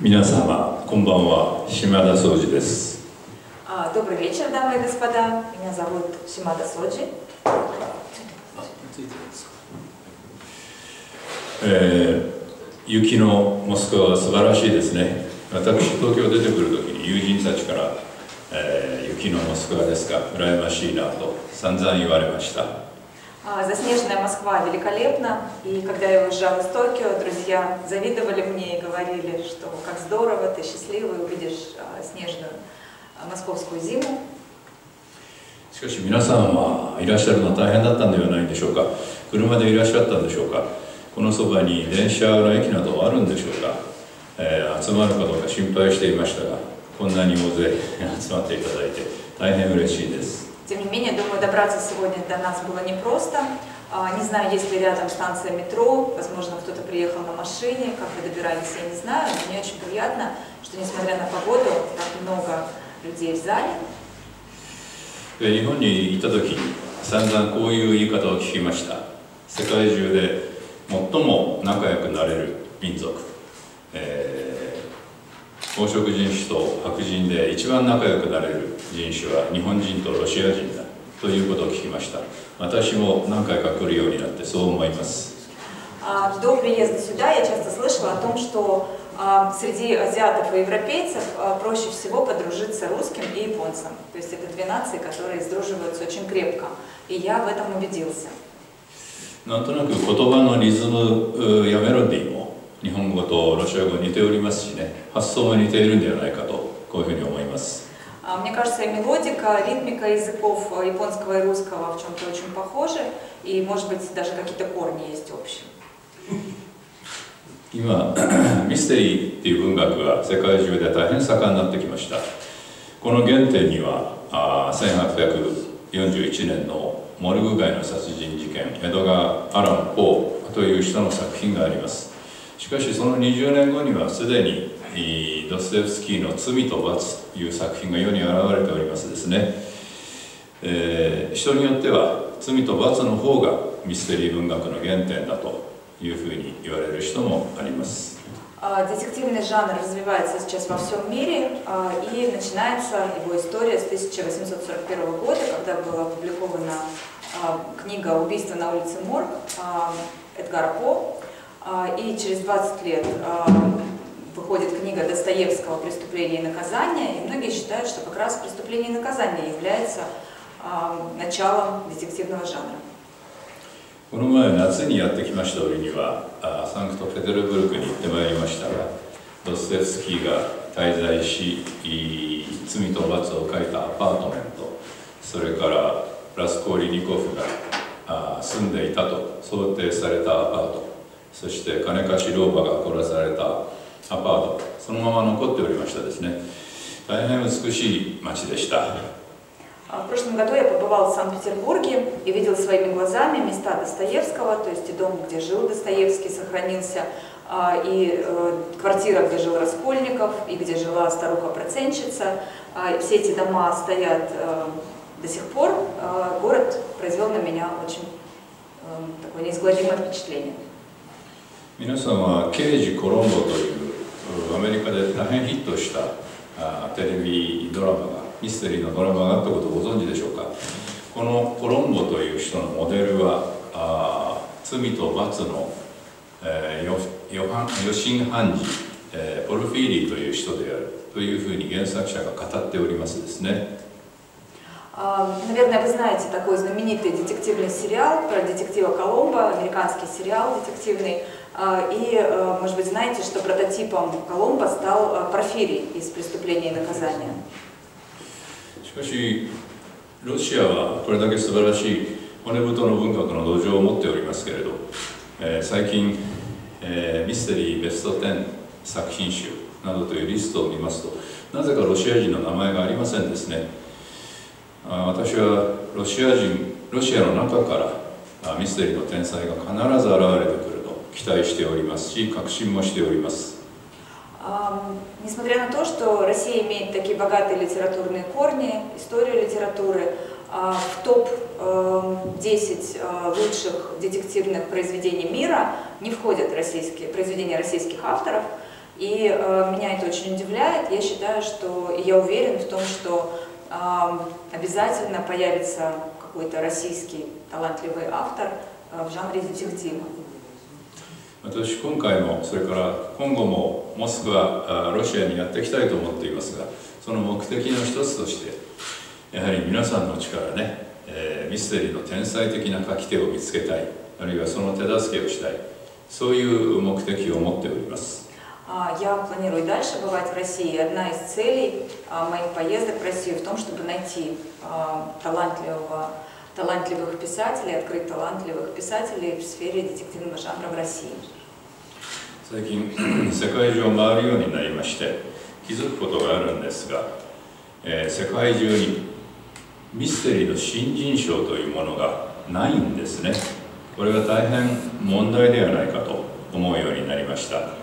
皆様こんばんは島田総司です А, Добрый вечер, дамы и господа. Меня зовут Шимада Соджи. えー雪のモスクワは素晴らしいですね私東京出てくる時に友人たちから、えー雪のモスクワですか羨ましいなと散々言われました А, Заснеженная Москва великолепна. И когда я уезжала из Токио, друзья завидовали мне и говорили, что как здорово, ты счастливый, увидишь а, снежную а, московскую зиму. しかし皆さんはいらっしゃるのは大変だったんではないんでしょうか車でいらっしゃったんでしょうかこのそばに電車の駅などはあるんでしょうか、えー集まるかどうか心配していましたがこんなに大勢集まっていただいて大変嬉しいです Тем не менее, думаю, добраться сегодня до нас было непросто. А, Не знаю, есть ли рядом станция метро, возможно, кто-то приехал на машине, как вы добирались, я не знаю, но мне очень приятно, что несмотря на погоду, так много людей в зале. で日本に行った時散々こういう言い方を聞きました世界中で最も仲良くなれる民族、えー 黄色人種と白人で一番仲良くなれる人種は日本人とロシア人だということを聞きました私も何回か来るようになってそう思います А, До приезда сюда я часто слышала о том, что а, среди азиатов и европейцев а, проще всего подружиться русским и японцам. То есть это две нации, которые сдруживаются очень крепко. И я в этом убедился. なんとなく言葉のリズムうーやメロディーも 日本語とロシア語似ておりますしね発想も似ているんではないかとこういうふうに思います。Мне кажется, мелодика, ритмика языков японского и русского в чем-то очень похожи, и, может быть, даже какие-то корни есть общие. 今、ミステリーっていう文学が世界中で大変盛んになってきました。この原点には、あ1841年のモルグ街の殺人事件、江戸川アラン・ポという人の作品があります。しかしその20年後にはすでにえードストエフスキーの「罪と罰」という作品が世に現れておりますですね、えー人によっては罪と罰の方がミステリー文学の原点だというふうに言われる人もあります А, Детективный жанр развивается сейчас во всем мире, а, и начинается его история с 1841 года, когда была опубликована а, книга «Убийство на улице Морг» а, Эдгара По, А, и через 20 лет а, выходит книга Достоевского «Преступление и наказание», и многие считают, что как раз «Преступление и наказание» является а, началом детективного жанра. この前夏にやってきました折にはあサンクトペテルブルクに行ってまいりましたがドストエフスキーが滞在しい罪と罰を書いたアパートメントそれからラスコーリニコフがあ住んでいたと想定されたアパート そして金貸し老婆が殺されたアパートそのまま残っておりましたですね大変美しい街でした А В прошлом году я побывал в Санкт-Петербурге и видел своими глазами места Достоевского, то есть и дом, где жил Достоевский, сохранился, а, и э, квартира, где жил Раскольников, и где жила старуха-процентщица. А, и Все эти дома стоят э, до сих пор. А, Город произвел на меня очень э, такое неизгладимое впечатление. 皆さんは「刑事コロンボ」といううアメリカで大変ヒットしたあテレビドラマがミステリーのドラマがあったことをご存知でしょうかこのコロンボという人のモデルはあ罪と罰の、えー、よ予判予審判事、えーポルフィーリーという人であるというふうに原作者が語っておりますですね А, Наверное, вы знаете такой знаменитый детективный сериал про детектива Коломбо, американский сериал детективный. А, И, э, может быть, знаете, что прототипом Коломбо стал э, Порфирий из «Преступления и наказания». しかしロシアはこれだけ素晴らしい骨太の文学の土壌を持っておりますけれど、えー最近、えーミステリーベスト10作品集などというリストを見ますとなぜかロシア人の名前がありませんですねあ私はロシア人ロシアの中からあミステリーの天才が必ず現れてくると 期待しておりますし確信もしております Ам, Несмотря на то, что Россия имеет такие богатые литературные корни, историю литературы, а, в топ-10 лучших детективных произведений мира не входят российские, произведения российских авторов. И э, меня это очень удивляет. Я считаю, что, и я уверен в том, что э, обязательно появится какой-то российский талантливый автор э, в жанре детектива. 私今回もそれから今後もモスクワロシアにやっていきたいと思っていますがその目的の一つとしてやはり皆さんの力ね、えー、ミステリーの天才的な書き手を見つけたいあるいはその手助けをしたいそういう目的を持っております Я планирую дальше бывать в России. Одна из целей моих поездок в Россию в том, чтобы найти талантливого, талантливых писателей, открыть талантливых писателей в сфере детективного жанра в России. 最近世界中を回るようになりまして気づくことがあるんですが、えー、世界中にミステリーの新人賞というものがないんですねこれが大変問題ではないかと思うようになりました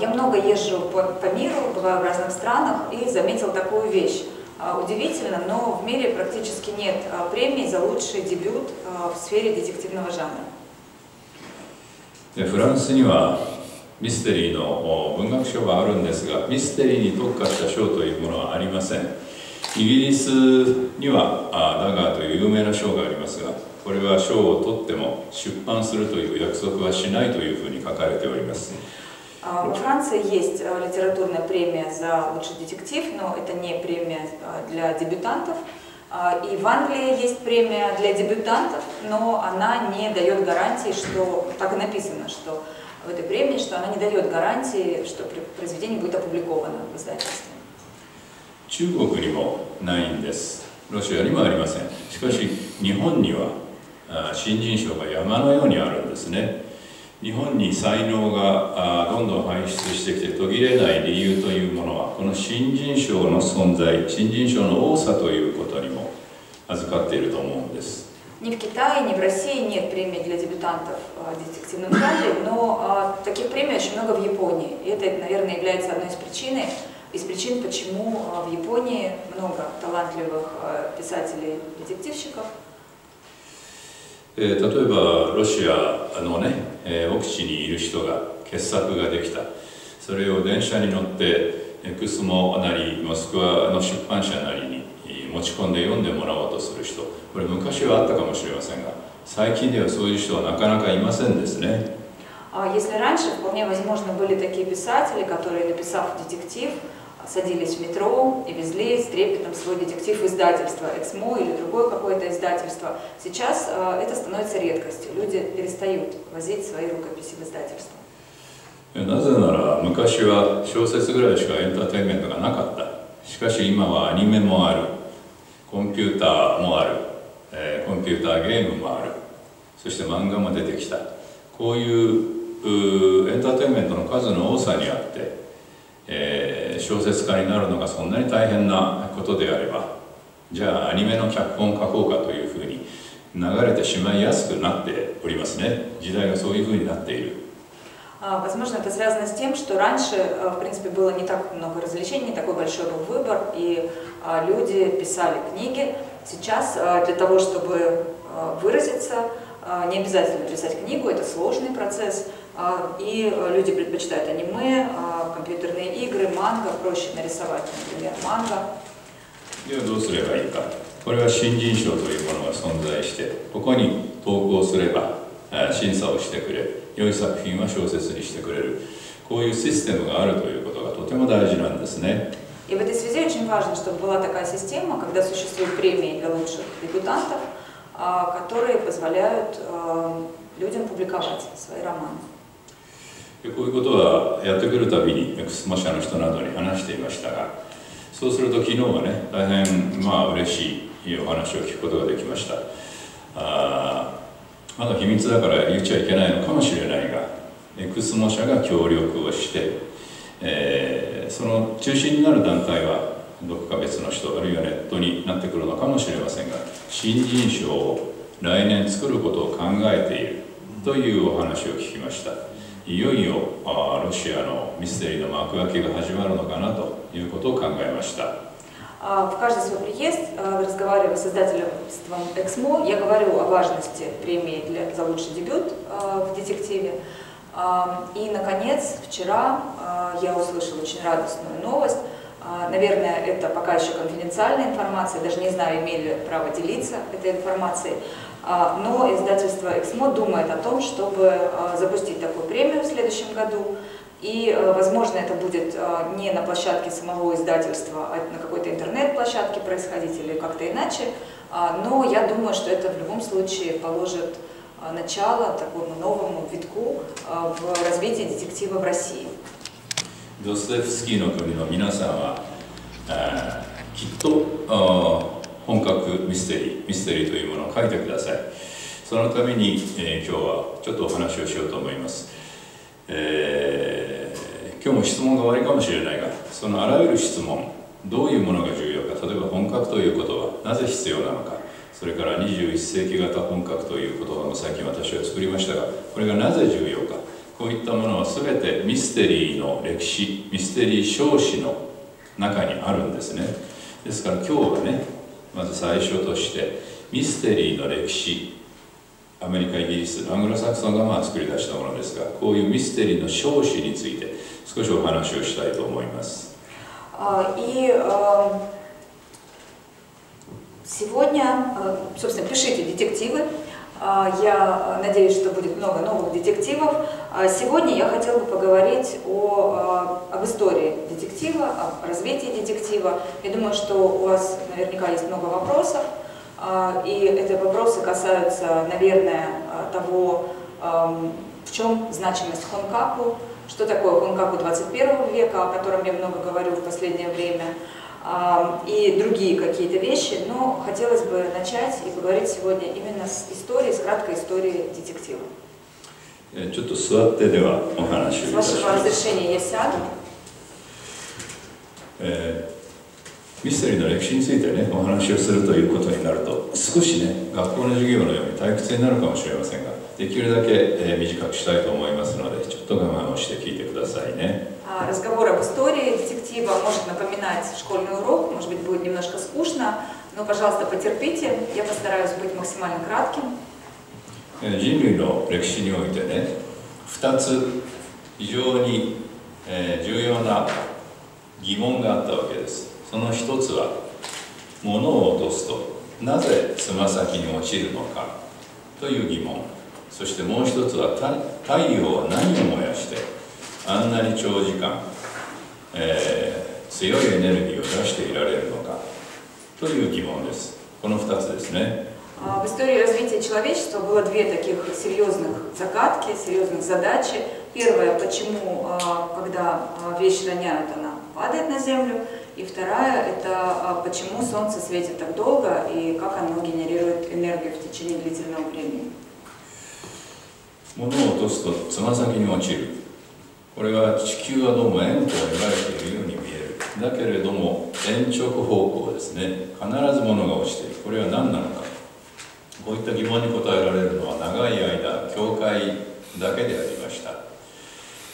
Я много езжу по, по миру, бываю в разных странах и заметил такую вещь. Удивительно, но в мире практически нет премии за лучший дебют в сфере детективного жанра. フランスにはミステリーの文学賞はあるんですがミステリーに特化した賞というものはありませんイギリスにはダガーという有名な賞がありますがこれは賞を取っても出版するという約束はしないというふうに書かれております Во Франции есть литературная премия за лучший детектив, но это не премия для дебютантов. И в Англии есть премия для дебютантов, но она не дает гарантии, что, так и написано, что в этой премии, что она не дает гарантии, что произведение будет опубликовано в издательстве. 中国にもないんですロシアにもありませんしかし日本には新人賞が山のようにあるんですね 日本に才能がどんどん輩出してきて途切れない理由というものはこの新人賞の存在新人賞の多さということにも預かっていると思うんです Ни в Китае, ни в России нет премий для дебютантов в детективном жанре, но таких премий очень много в Японии. И это, наверное, является одной из причин, из причин, почему в Японии много талантливых писателей, детективщиков. えー、例えばロシアのね、えー、奥地にいる人が傑作ができたそれを電車に乗ってエクスモなりモスクワの出版社なりに持ち込んで読んでもらおうとする人これ昔はあったかもしれませんが最近ではそういう人はなかなかいませんですね。Если раньше вполне возможно были такие писатели, которые, написав детектив, садились в метро и везли с трепетом свой детектив в издательство, Эксмо или другое какое-то издательство. Сейчас э, это становится редкостью. Люди перестают возить свои рукописи в издательство. なぜなら昔は小説ぐらいしかエンターテインメントがなかったしかし今はアニメもあるコンピューターもある、えー、コンピューターゲームもあるそして漫画も出てきたこういうエンターテインメントの数の多さにあって、 えー、小説家になるのがそんなに大変なことであればじゃあアニメの脚本書こうかというふうに流れてしまいやすくなっておりますね時代がそういうふうになっている Возможно, это связано с тем, что раньше, в принципе, было не так много развлечений, не такой большой был выбор, и люди писали книги. Сейчас для того, чтобы выразиться, не обязательно писать книгу, это сложный процесс, и люди предпочитают аниме, компьютерные игры, манго, проще нарисовать, например, манго. ではどうすればいいかこれは新人賞というものが存在してここに投稿すれば審査をしてくれる良い作品は小説にしてくれるこういうシステムがあるということがとても大事なんですね。И в этой связи очень важно, чтобы была такая система, когда существуют премии для лучших дебютантов, которые позволяют людям публиковать свои романы. でこういうことはやってくるたびにエクスモ社の人などに話していましたがそうすると昨日はね大変まあ嬉しいお話を聞くことができました。あまだ秘密だから言っちゃいけないのかもしれないがエクスモ社が協力をして、えー、その中心になる団体はどこか別の人あるいはネットになってくるのかもしれませんが新人賞を来年作ることを考えているというお話を聞きました。いよいよロシアのミステリーの幕開けが始まるのかなということを考えました В каждый свой приезд, разговаривая с издательством «Эксмо», я говорю о важности премии для, за лучший дебют в детективе. И, наконец, вчера я услышала очень радостную новость. Наверное, это пока еще конфиденциальная информация, даже не знаю, имели право делиться этой информацией. Но издательство «Эксмо» думает о том, чтобы запустить такую премию в следующем году. И, возможно, это будет не на площадке самого издательства, а на какой-то интернет-площадке происходить или как-то иначе. Но я думаю, что это в любом случае положит начало такому новому витку в развитии детектива в России. ドストエフスキーの国の皆さんは、きっと 本格ミステリーミステリーというものを書いてください。そのために、えー、今日はちょっとお話をしようと思います、えー、今日も質問が終わりかもしれないがそのあらゆる質問どういうものが重要か例えば本格ということはなぜ必要なのかそれから21世紀型本格という言葉も最近私は作りましたがこれがなぜ重要かこういったものは全てミステリーの歴史ミステリー少子の中にあるんですね。ですから今日はねまず最初としてミステリーの歴史アメリカイギリスアングロサクソンがまあ作り出したものですがこういうミステリーの少子について少しお話をしたいと思います。И сегодня, собственно, пишите детективы. Я надеюсь, что будет много новых детективов. Сегодня я хотела бы поговорить о, об истории детектива, о развитии детектива. Я думаю, что у вас наверняка есть много вопросов. И эти вопросы касаются, наверное, того, в чем значимость Хонкаку, что такое Хонкаку 21 века, о котором я много говорю в последнее время, и другие какие-то вещи, но хотелось бы начать и поговорить сегодня именно с историей, с краткой историей детектива. ちょっと座ってではお話をいたします。С вашего разрешения я сяду. えー、ミステリーの歴史についてねお話をするということになると少しね学校の授業のように退屈になるかもしれませんができるだけ、えー、短くしたいと思いますのでちょっと我慢をして聞いてくださいね。Разговор об истории детектива может напоминать школьный урок, может быть, будет немножко скучно, но, пожалуйста, потерпите, я постараюсь быть максимально кратким. 人類の歴史においてね、2つ非常に、えー、重要な疑問があったわけです。その1つは、物を落とすとなぜつま先に落ちるのかという疑問。そしてもう一つは太陽は何を燃やしてあんなに長時間、 えー、強いエネルギーを出していられるのかという疑問ですこの2つですね В истории развития человечества было две таких серьезных загадки, серьезных задачи. Первая, почему, когда вещь роняют, она падает на Землю. И вторая, это почему Солнце светит так долго и как оно генерирует энергию в течение длительного времени. 物を落とすとつま先に落ちる これは地球はどうも円と描いているように見える。だけれども円直方向ですね。必ず物が落ちている。これは何なのか。こういった疑問に答えられるのは長い間教会だけでありました。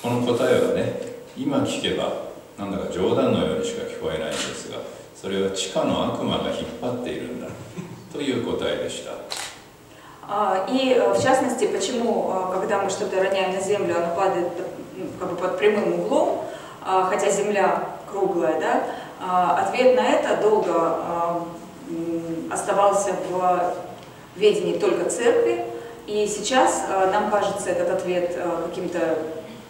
この答えはね今聞けばなんだか冗談のようにしか聞こえないんですがそれは地下の悪魔が引っ張っているんだ。という答えでした。И э, в частности, почему, э, когда мы что-то роняем на землю, оно падает ну, как бы под прямым углом, а, хотя земля круглая, да, а, ответ на это долго оставался в ведении только церкви, и сейчас нам кажется этот ответ каким-то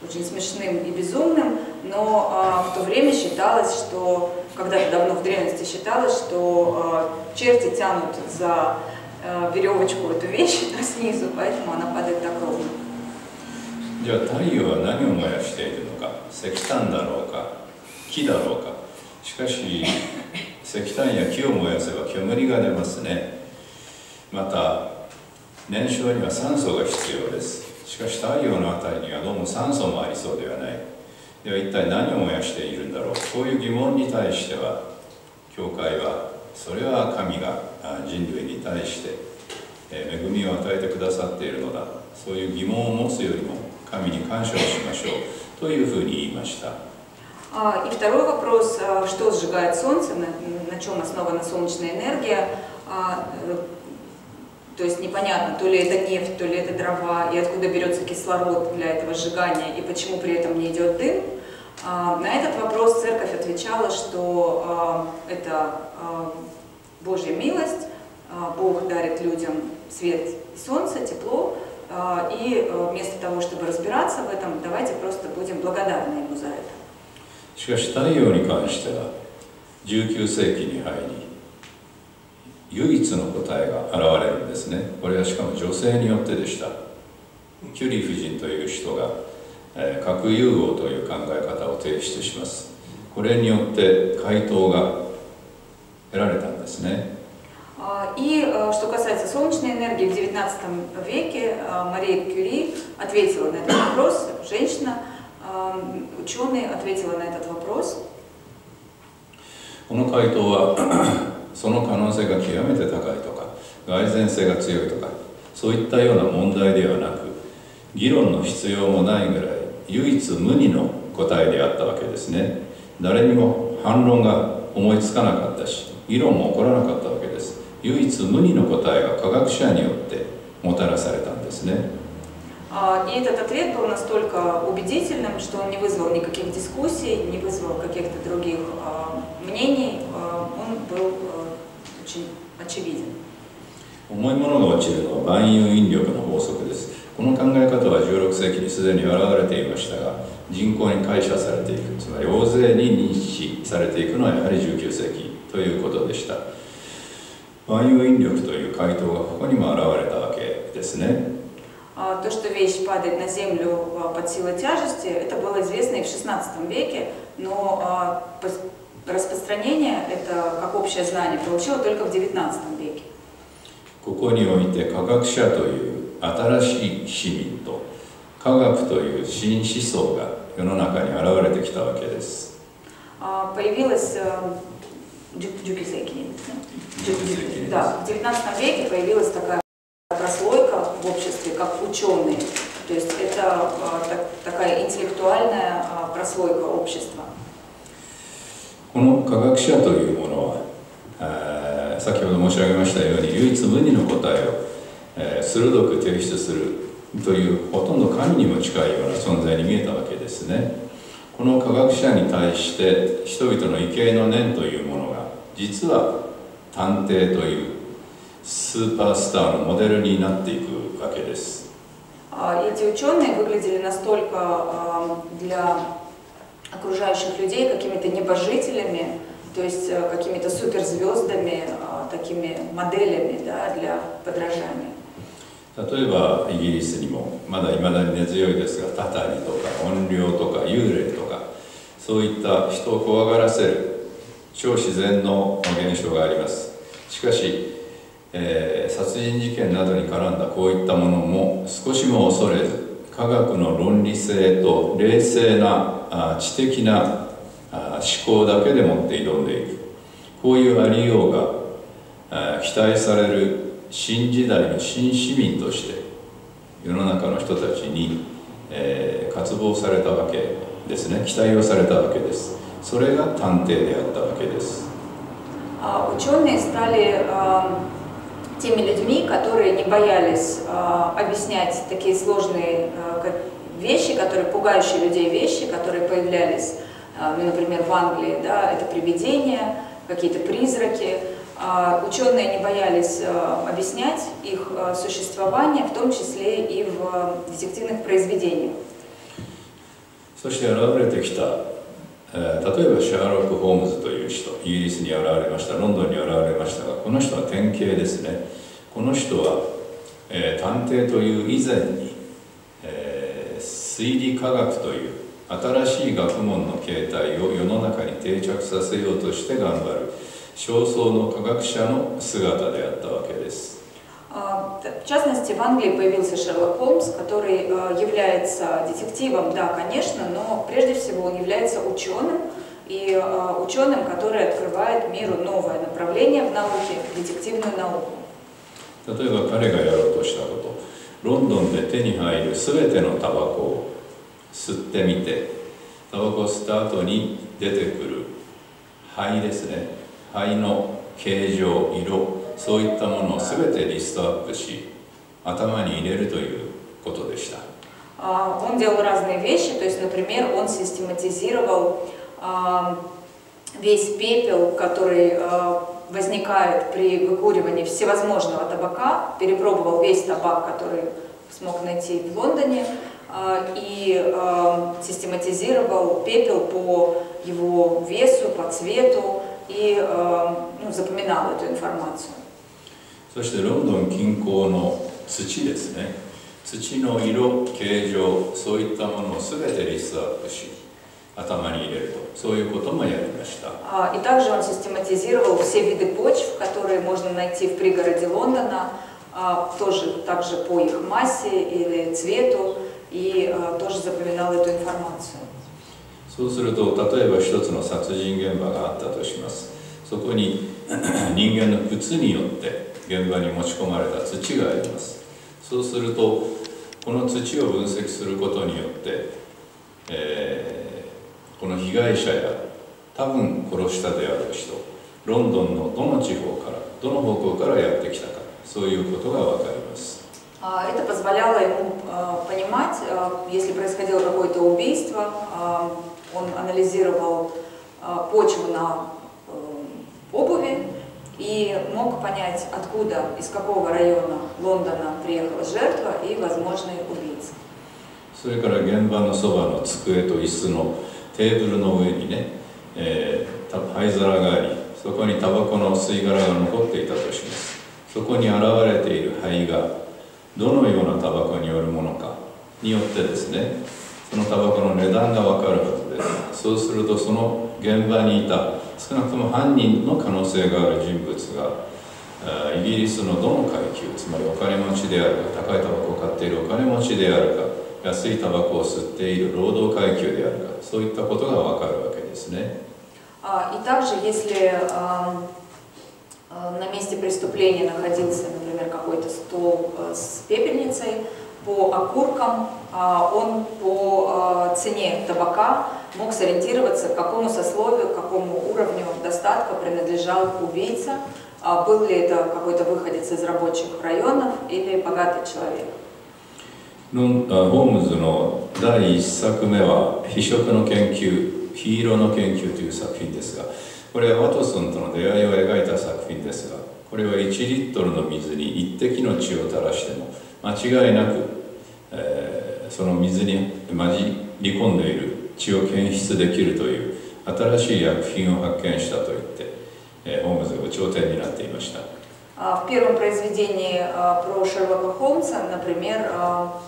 очень смешным и безумным, но в то время считалось, что, когда-то давно в древности считалось, что черти тянут за веревочку эту вещь да, снизу, поэтому она падает так ровно. じゃあ太陽は何を燃やしているのか石炭だろうか木だろうかしかし石炭や木を燃やせば煙が出ますねまた燃焼には酸素が必要ですしかし太陽のあたりにはどうも酸素もありそうではないでは一体何を燃やしているんだろうこういう疑問に対しては教会はそれは神が 人類に対して恵みを与えてくださっているのだそういう疑問を持つよりも神に感謝をしましょうというふうに言いました。И второй вопрос, что сжигает Солнце, на, на чем основана солнечная энергия. то есть непонятно, то ли это нефть, то ли это дрова, и откуда берется кислород для этого сжигания, и почему при этом не идет дым. А, на этот вопрос церковь отвечала, что а, это а, Божья милость, Бог дарит людям свет и солнце, тепло, и вместо того, чтобы разбираться в этом, давайте просто будем благодарны Ему за это. しかし太陽に関しては19世紀に入り唯一の答えが現れるんですねこれはしかも女性によってでしたキュリー夫人という人が、えー、核融合という考え方を提出しますこれによって回答が 得られたんですね И что касается солнечной энергии, в XIX веке Мария Кюри ответила на этот вопрос, женщина, ученый ответила на этот вопрос. この回答はその可能性が極めて高いとか蓋然性が強いとかそういったような問題ではなく議論の必要もないぐらい唯一無二の答えであったわけですね誰にも反論が思いつかなかったし 議論も起こらなかったわけです唯一無二の答えが科学者によってもたらされたんですね И этот ответ был настолько убедительным, что он не вызвал никаких дискуссий, не вызвал каких-то других мнений, он был очень очевиден. 重いものが落ちるのは万有引力の法則です。この考え方は16世紀にすでに現れていましたが、人口に解釈されていく、つまり大勢に認識されていくのはやはり19世紀 ということでした。万有引力という回答がここにも現れたわけですね。То, что вещь падает на Землю под силой тяжести, это было известно и в XVI веке, но распространение, это как общее знание, получило только в XIX веке. ここにおいて科学者という新しい市民と科学という新思想が世の中に現れてきたわけです。 Появилась да, в XIX веке появилась такая прослойка в обществе, как ученые. То есть это такая интеллектуальная прослойка общества. この科学者というものは、えー、先ほど申し上げましたように唯一無二の答えを、えー、鋭く提出するというほとんど神にも近いような存在に見えたわけですねこの科学者に対して人々の畏敬の念というものが 実は探偵というスーパースターのモデルになっていくわけです Эти ученые выглядели настолько для окружающих людей какими-то небожителями, то есть э, какими-то суперзвездами, э, такими моделями да, для подражания. 例えばイギリスにもまだいまだに根強いですがタタリとか怨霊とか幽霊とかそういった人を怖がらせる 超自然の現象があります。しかし、えー、殺人事件などに絡んだこういったものも少しも恐れず科学の論理性と冷静な知的な思考だけでもって挑んでいく。こういうありようが期待される新時代の新市民として世の中の人たちに、えー、渇望されたわけですね。期待をされたわけです。それが探偵であったわけです Ученые стали теми людьми, которые не боялись э, объяснять такие сложные э, вещи, которые пугающие людей вещи, которые появлялись, э, ну, например, в Англии, да, это привидения, какие-то призраки. Э, ученые не боялись э, объяснять их э, существование, в том числе и в детективных произведениях. そして現れてきた、 え、例えばシャーロック・ホームズという人イギリスに現れましたロンドンに現れましたがこの人は典型ですねこの人は、えー、探偵という以前に、えー、推理科学という新しい学問の形態を世の中に定着させようとして頑張る少数の科学者の姿であったわけです。В частности, в Англии появился Шерлок Холмс, который является детективом, да, конечно, но прежде всего он является ученым, и ученым, который открывает миру новое направление в науке, детективную науку. 例えば彼がやろうとしたことロンドンで手に入る全てのタバコを吸ってみてタバコを吸った後に出てくる灰ですね灰の形状色 そういったものを全てリストアップし頭に入れるということでした А, Он делал разные вещи, то есть, например, он систематизировал а, весь пепел, который а, возникает при выкуривании всевозможного табака, перепробовал весь табак, который смог найти в Лондоне, а, и а, систематизировал пепел по его весу, по цвету, и а, ну, запоминал эту информацию. そしてロンドン近郊の土ですね土の色形状そういったものを全てリストアップし頭に入れるとそういうこともやりました А, И также он систематизировал все виды почв, которые можно найти в пригороде Лондона, а, тоже также по их массе или цвету, и а, тоже запоминал эту информацию. そうすると例えば一つの殺人現場があったとしますそこに人間の靴によって 現場に持ち込まれた土がありますそうするとこの土を分析することによって、えーこの被害者や多分殺したである人ロンドンのどの地方からどの方向からやってきたかそういうことが分かります А, Это позволяло ему а, понимать, а, если происходило какое-то убийство, а, он анализировал а, почву на э, обуви и мог понять, откуда, из какого района Лондона приехала жертва и возможный убийца. それから現場のそばの机と椅子のテーブルの上にね、えーた灰皿がありそこにタバコの吸い殻が残っていたとしますそこに現れている灰がどのようなタバコによるものかによってですねそのタバコの値段がわかるはずですそうするとその現場にいた 少なくとも犯人の可能性がある人物があーイギリスのどの階級つまりお金持ちであるか高いタバコを買っているお金持ちであるか安いタバコを吸っている労働階級であるかそういったことがわかるわけですね А, И также, если а, а, на месте преступления находился, например, какой-то стол а, с пепельницей, по окуркам, а, он по а, цене табака мог сориентироваться, к какому сословию, к какому уровню достатка принадлежал убийца, а, был ли это какой-то выходец из рабочих районов или богатый человек. ホームズの第1作目は「非色の研究」「黄色の研究」という作品ですがこれはワトソンとの出会いを描いた作品ですがこれは1リットルの水に1滴の血を垂らしても間違いなくえーその水に混じり込んでいる血を検出できるという新しい薬品を発見したと言って、えーホームズが頂点になっていました А, В первом произведении а, про Шерлока Холмса, например, а,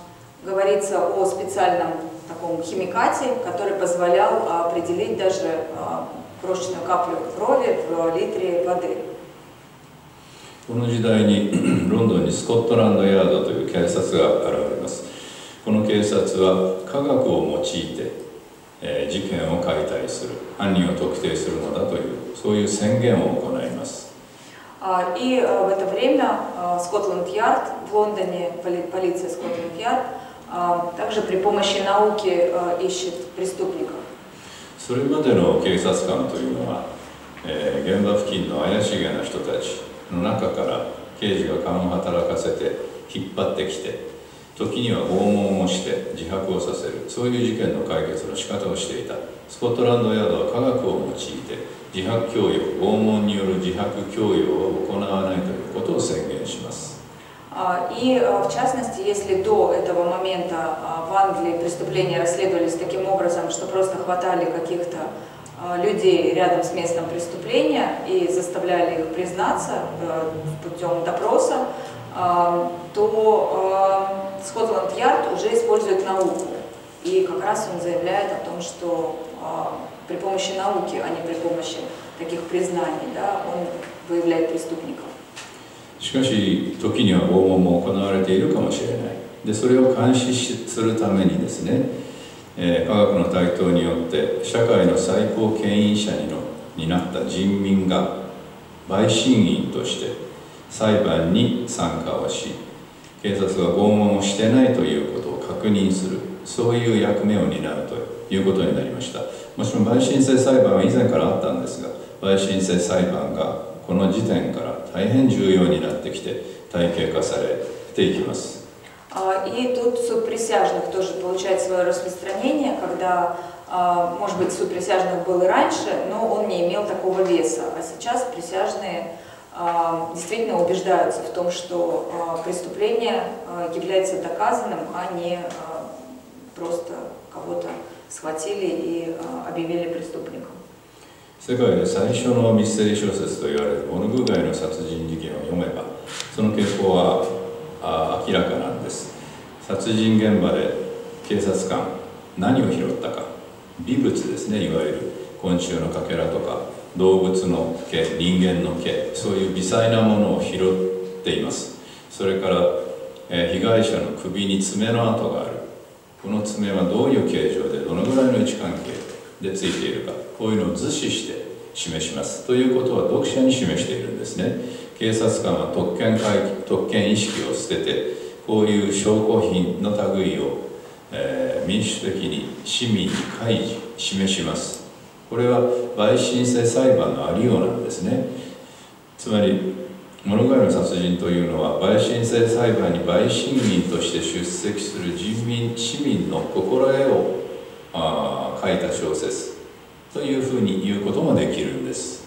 говорится о специальном таком химикате, который позволял а, определить даже а, крошечную каплю крови в литре воды. この時代にロンドンにスコットランドヤードという警察が現れます この警察は科学を用いて、えー事件を解体する犯人を特定するのだというそういう宣言を行います А, И а, в это время а, Скотланд-Ярд в Лондоне, поли- полиция Скотланд-Ярд, а, также при помощи науки а, ищет преступников. それまでの警察官というのは、えー現場付近の怪しげな人たちの中から刑事が勘を働かせて引っ張ってきて 時には拷問をして自白をさせるそういう事件の解決の仕方をしていたスコットランドヤードは科学を用いて自白強要拷問による自白強要を行わないということを宣言します А, И, а, в частности, если до этого момента а, в Англии преступления расследовались таким образом, что просто хватали каких-то а, людей рядом с местом преступления и заставляли их признаться э, путем допроса, а, то а, Скотланд-Ярд уже использует науку. И как раз он заявляет о том, что а, при помощи науки, а не при помощи таких признаний, да, он выявляет преступников. しかし時には拷問も行われているかもしれないでそれを監視しするためにですね、えー科学の台頭によって社会の最高牽引者にのになった人民が陪審員として裁判に参加をし 警察が拷問をしてないということを確認するそういう役目を担うということになりましたもちろん陪審制裁判は以前からあったんですが陪審制裁判がこの時点から 大変重要になってきて体系化されていきます А, И тут суд присяжных тоже получает свое распространение, когда, а, может быть, суд присяжных был и раньше, но он не имел такого веса. А сейчас присяжные а, действительно убеждаются в том, что а, преступление а, является доказанным, а не а, просто кого-то схватили и а, объявили преступником. 世界で最初のミステリー小説と言われるモルグ街の殺人事件を読めばその傾向はあ明らかなんです殺人現場で警察官何を拾ったか微物ですねいわゆる昆虫のかけらとか 動物の毛人間の毛そういう微細なものを拾っています。それから、えー被害者の首に爪の跡がある。この爪はどういう形状でどのぐらいの位置関係でついているかこういうのを図示して示します。ということは読者に示しているんですね。警察官は特権回帰特権意識を捨ててこういう証拠品の類を、えー民主的に市民に開示示します。これは陪審制裁判のありようなんですねつまり物語の殺人というのは陪審制裁判に陪審員として出席する人民市民の心得をあー書いた小説というふうに言うこともできるんです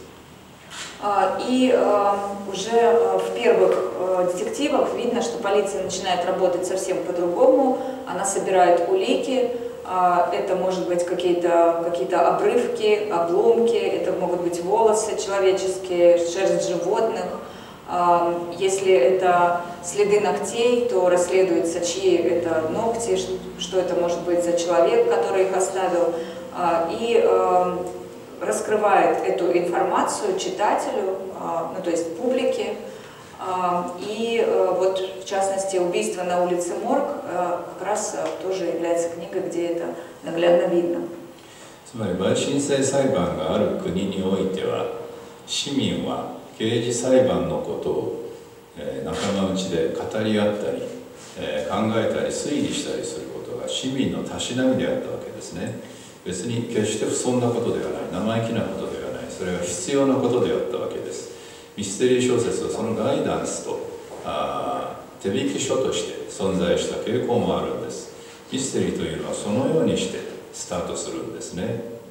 А, И э, уже э, в первых э, детективах видно, что полиция начинает работать совсем по-другому. Она собирает улики. А, Это может быть какие-то какие обрывки, обломки, это могут быть волосы человеческие, шерсть животных. А, Если это следы ногтей, то расследуется, чьи это ногти, что это может быть за человек, который их оставил. А, И э, раскрывает эту информацию читателю, ну то есть публике. А, И э, вот в частности убийство на улице Морг э, как раз э, тоже является книгой, где это наглядно видно. つまり陪審制裁判がある国においては市民は刑事裁判のことを、えー仲間内で語り合ったり、えー考えたり推理したりすることが市民のたしなみであったわけですね別に決して不遜なことではない生意気なことではないそれは必要なことであったわけです ミステリー小説はそのガイダンスとあー手引き書として存在した傾向もあるんですミステリーというのはそのようにしてスタートするんですね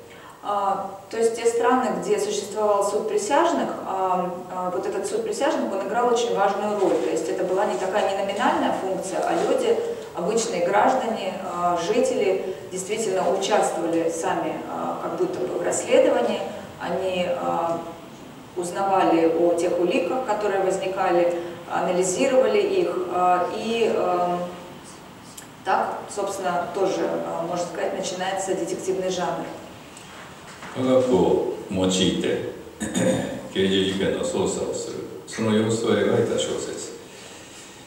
А, То есть те страны, где существовал суд присяжных, а, а, вот этот суд присяжных, он играл очень важную роль. То есть это была не такая не номинальная функция, а люди, обычные граждане, а, жители действительно участвовали сами а, как будто бы в расследовании. Они а, узнавали о тех уликах, которые возникали, анализировали их. а, И а, так, собственно, тоже, а, можно сказать, начинается детективный жанр. 科学を用いて刑事事件の捜査をするその様子を描いた小説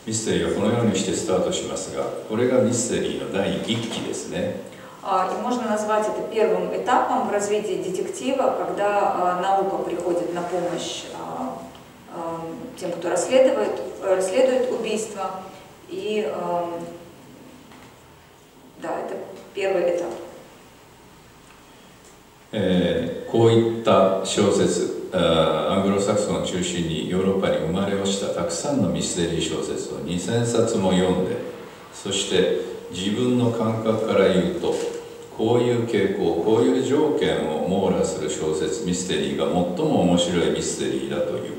ミステリーはこのようにしてスタートしますがこれがミステリーの第一期ですね А, И можно назвать это первым этапом в развитии детектива, когда а, наука приходит на помощь а, а, тем, кто расследует, э, расследует убийство. И а, да, это первый этап. えーこういった小説あーアングロサクソンを中心にヨーロッパに生まれ落ちたたくさんのミステリー小説を2000冊も読んでそして自分の感覚から言うと こういう傾向こういう条件を網羅する小説ミステリーが最も面白いミステリーだという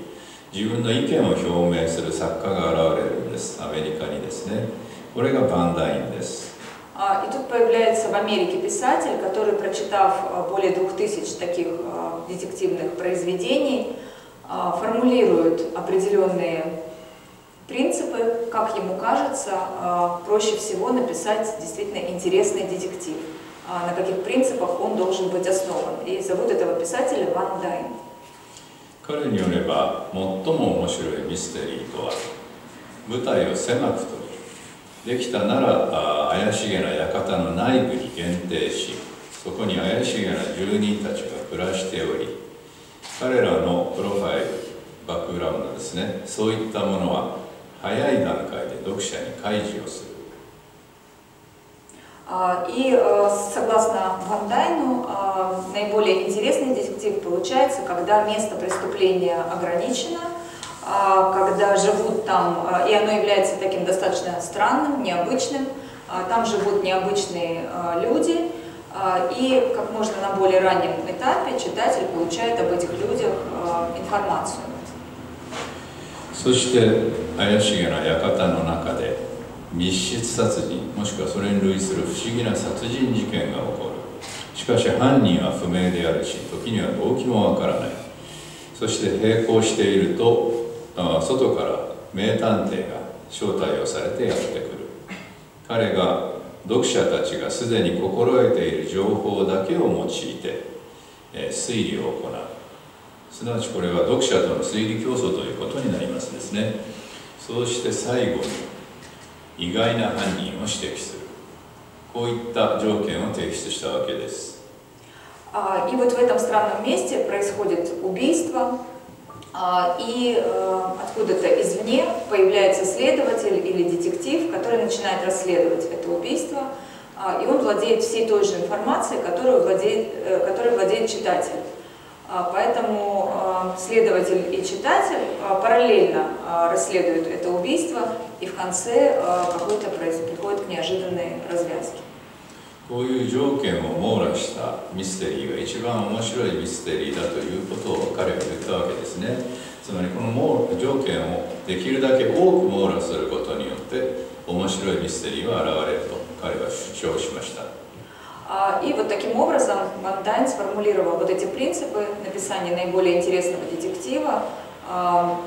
自分の意見を表明する作家が現れるんですアメリカにですねこれがバンダインです А, И тут появляется в Америке писатель, который, прочитав а, более двух тысяч таких а, детективных произведений, а, формулирует определенные принципы, как ему кажется, а, проще всего написать действительно интересный детектив, а, на каких принципах он должен быть основан. И зовут этого писателя Ван Дайн. 彼によれば最も面白いミステリーとは舞台を狭くとりできたならあ怪しげな館の内部に限定しそこに怪しげな住人たちが暮らしており彼らのプロファイルバックグラウンドですねそういったものは早い段階で読者に開示をする А, И э, согласно Ван Дайну, а, наиболее интересный детектив получается, когда место преступления ограничено, а, когда живут там, а, и оно является таким достаточно странным, необычным, а, там живут необычные люди, и как можно на более раннем этапе читатель получает об этих людях информацию. そして怪しげな館の中で 密室殺人もしくはそれに類する不思議な殺人事件が起こる。しかし犯人は不明であるし時には動機もわからない。そして並行していると外から名探偵が招待をされてやってくる。彼が読者たちがすでに心得ている情報だけを用いて、え推理を行う。すなわちこれは読者との推理競争ということになりますですね。そうして最後に意外な犯人を指摘するこういった条件を提出したわけです И вот в этом странном месте происходит убийство, и откуда-то извне появляется следователь или детектив, который начинает расследовать это убийство, и он владеет всей той же информацией, которую владеет, э, которой владеет читатель. Поэтому следователь и читатель параллельно расследуют это убийство, и в конце какой-то приходит к неожиданной развязке. こういう条件を網羅したミステリーが一番面白いミステリーだということを彼は言ったわけですねつまりこの条件をできるだけ多く網羅することによって面白いミステリーは現れると彼は主張しました И вот таким образом Ван Дайн сформулировал вот эти принципы написания наиболее интересного детектива,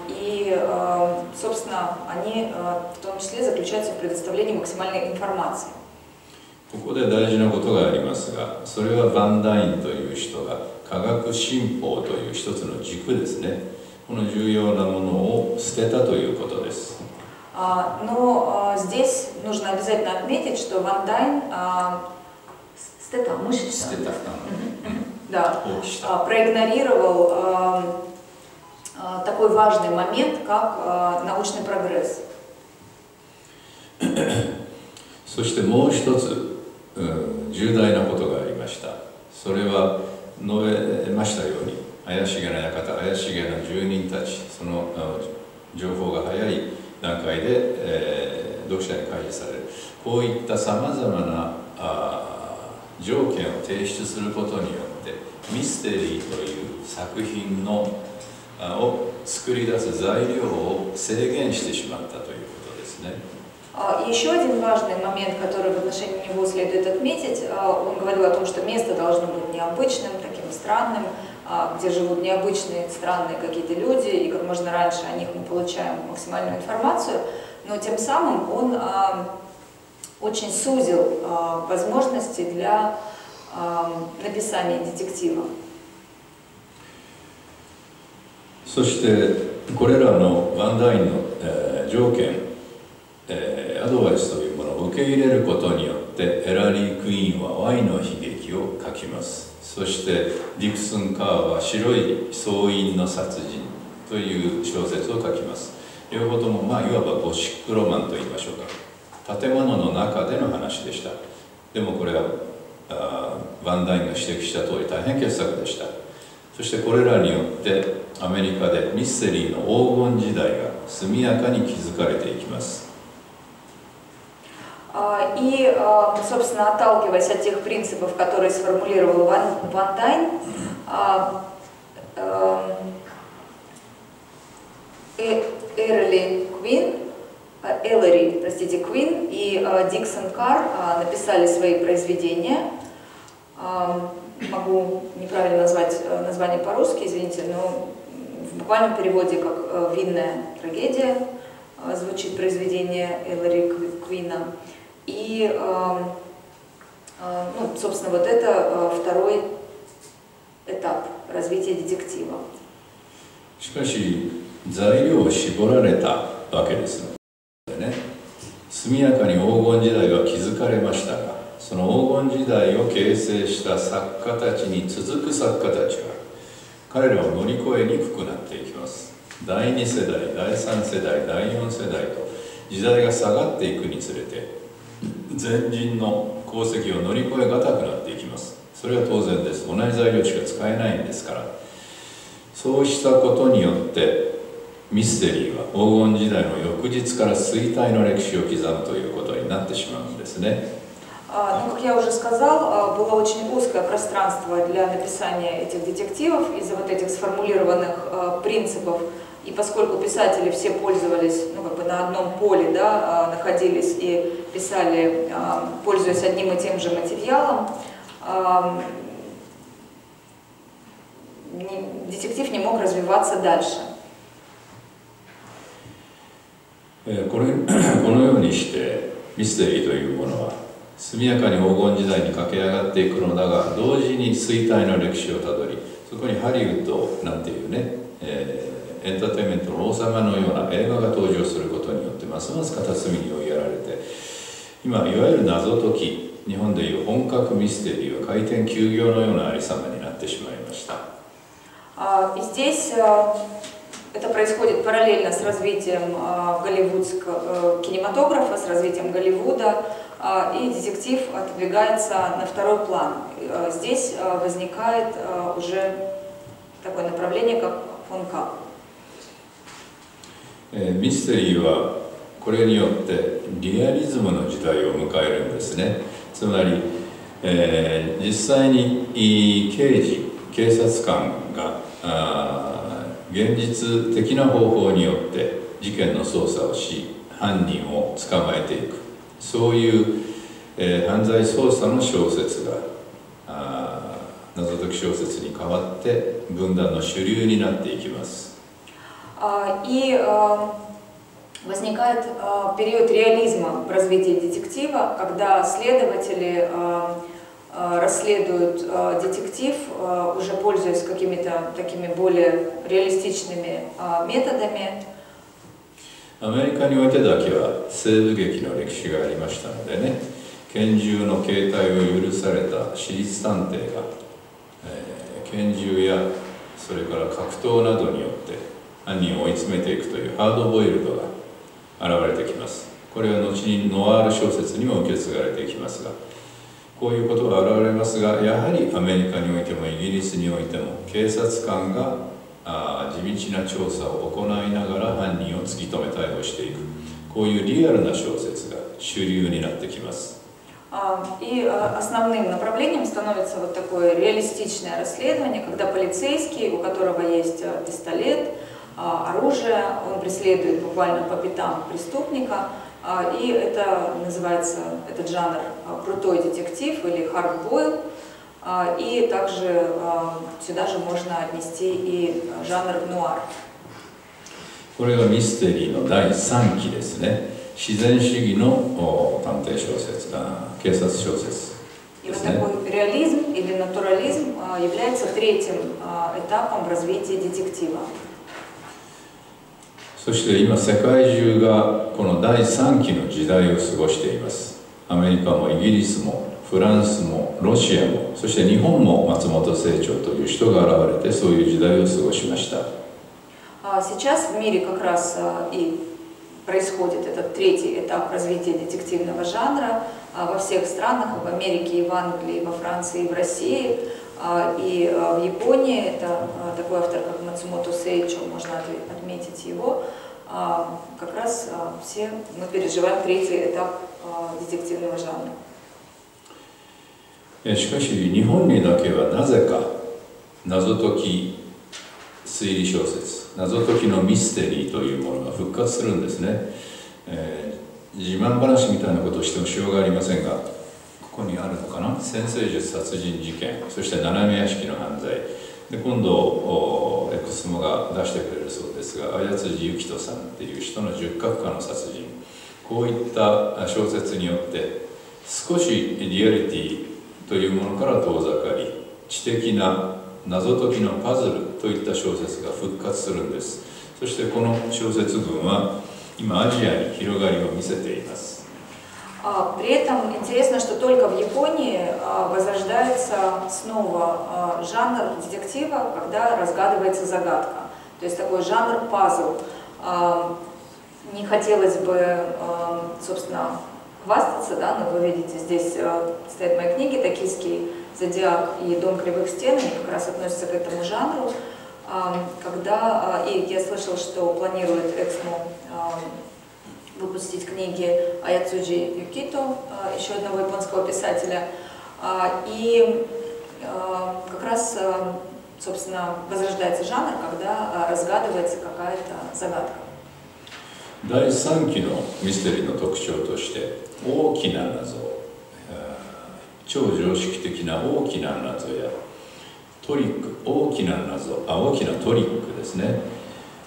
и, собственно, они в том числе заключаются в предоставлении максимальной информации. ここで大事なことがありますがそれはバンダインという人が科学進歩という一つの軸ですねこの重要なものを捨てたということです Но здесь нужно обязательно отметить, что Ван Дайн стета, стета, да, проигнорировал такой важный момент, как научный прогресс. そしてもう一つ重大なことがありましたそれは述べましたように怪しげな館怪しげな住人たちその情報が早い段階で、えー、読者に開示されるこういったさまざまなあ条件を提出することによってミステリーという作品のあ を作り出す材料を制限してしまったということですね。Еще один важный момент, который в отношении него следует отметить, он говорил о том, что место должно быть необычным, таким странным, где живут необычные, странные какие-то люди, и как можно раньше о них мы получаем максимальную информацию, но тем самым он очень сузил возможности для написания детектива. そしてこれらのワンダインの、えー、条件えー、アドバイスというものを受け入れることによってエラリー・クイーンは Y の悲劇を書きます。そしてディクスン・カーは白い総員の殺人という小説を書きます。両方ともまあいわばゴシックロマンと言いましょうか。建物の中での話でした。でもこれはあバンダインが指摘した通り大変傑作でした。そしてこれらによってアメリカでミステリーの黄金時代が速やかに築かれていきます И, собственно, отталкиваясь от тех принципов, которые сформулировал Ван, Ван Дайн, Эрли Квин, Эллари, простите, Квин и Диксон Карр написали свои произведения. Могу неправильно назвать название по-русски, извините, но в буквальном переводе как «Винная трагедия» звучит произведение Эллари Квина. И, ну, собственно, вот это второй этап развития детектива. しかし材料を絞られたわけですのでね速やかに黄金時代は築かれましたが その黄金時代を形成した作家たちに続く作家たちは彼らを乗り越えにくくなっていきます。第2世代第3世代第4世代と時代が下がっていくにつれて前人の功績を乗り越えがたくなっていきます。それは当然です。同じ材料しか使えないんですから。そうしたことによってミステリーは黄金時代の翌日から衰退の歴史を刻むということになってしまうんですね。А, Ну, как я уже сказал, а, было очень узкое пространство для написания этих детективов из-за вот этих сформулированных а, принципов. И поскольку писатели все пользовались, ну, как бы на одном поле, да, а, находились и писали, а, пользуясь одним и тем же материалом, а, не- детектив не мог развиваться дальше. えーこれこのようにしてミステリーというものは 速やかに黄金時代に駆け上がっていくのだが同時に衰退の歴史をたどりそこにハリウッドなんていうね、えーエンターテインメントの王様のような映画が登場することによってますます片隅に追いやられて今いわゆる謎解き日本でいう本格ミステリーは回転休業のようなありさまになってしまいました А, И здесь а, это происходит параллельно с развитием а, голливудского э, кинематографа, с развитием Голливуда, а, и детектив отодвигается на второй план. Здесь возникает уже такое направление, как фонкал. ミステリーはこれによってリアリズムの時代を迎えるんですねつまり、えー、実際に刑事警察官が現実的な方法によって事件の捜査をし犯人を捕まえていくそういう、えー犯罪捜査の小説があー謎解き小説に代わって分断の主流になっていきます А, И а, возникает а, период реализма в развитии детектива, когда следователи а, а, расследуют а, детектив, а, уже пользуясь какими-то такими более реалистичными а, методами. アメリカにおいてだけは西部劇の歴史がありましたのでね拳銃の携帯を許された私立探偵が、えー拳銃やそれから格闘などによって犯人を追い詰めていくというハードボイルドが現れてきます。これは後にノワール小説にも受け継がれていきますがこういうことが現れますがやはりアメリカにおいてもイギリスにおいても警察官があー地道な調査を行いながら犯人を突き止め逮捕していくこういうリアルな小説が主流になってきます А, И а, основным направлением становится вот такое реалистичное расследование, когда полицейский, у которого есть а, пистолет, а, оружие, он преследует буквально по пятам преступника, а, и это называется, этот жанр а, крутой детектив или hardboil, А, и также а, сюда же можно отнести и а, жанр нуар. これがミステリーの第3期ですね自然主義のお探偵小説あー警察小説 И で вот すね такой реализм или натурализм а, является третьим а, этапом в развитии детектива. そして今世界中がこの第3期の時代を過ごしていますアメリカもイギリスも フランスもロシアもそして日本も松本清張という人が現れてそういう時代を過ごしました А Сейчас в мире как раз а, и происходит этот третий этап развития детективного жанра а, во всех странах, и в Америке, и в Англии, и во Франции, и в России, а, и а, в Японии. Это а, такой автор, как Мацумото Сейчо, можно отве- отметить его. А, Как раз а, все мы переживаем третий этап а, детективного жанра. しかし日本にだけはなぜか謎解き推理小説謎解きのミステリーというものが復活するんですね、えー自慢話みたいなことをしてもしょうがありませんがここにあるのかな？先生術殺人事件そして斜め屋敷の犯罪。で今度エクスモが出してくれるそうですが綾辻幸人さんっていう人の十角化の殺人。こういった小説によって少しリアリティというものから遠ざかり知的な謎解きのパズルといった小説が復活するんですそしてこの小説群は今アジアに広がりを見せています А, При этом интересно, что только в Японии а, возрождается снова а, жанр детектива, когда разгадывается загадка. То есть такой жанр пазл. А, Не хотелось бы, а, собственно, хвастаться, да, но вы видите, здесь а, стоят мои книги «Токийский зодиак» и «Дом кривых стен», они как раз относятся к этому жанру. когда, и я слышал, что планирует Эксмо выпустить книги Аяцуджи Юкито, еще одного японского писателя, и как раз, собственно, возрождается жанр, когда разгадывается какая-то загадка. 第3期のミステリーの特徴として大きな謎超常識的な大きな謎やトリック大きな謎あ大きなトリックですね、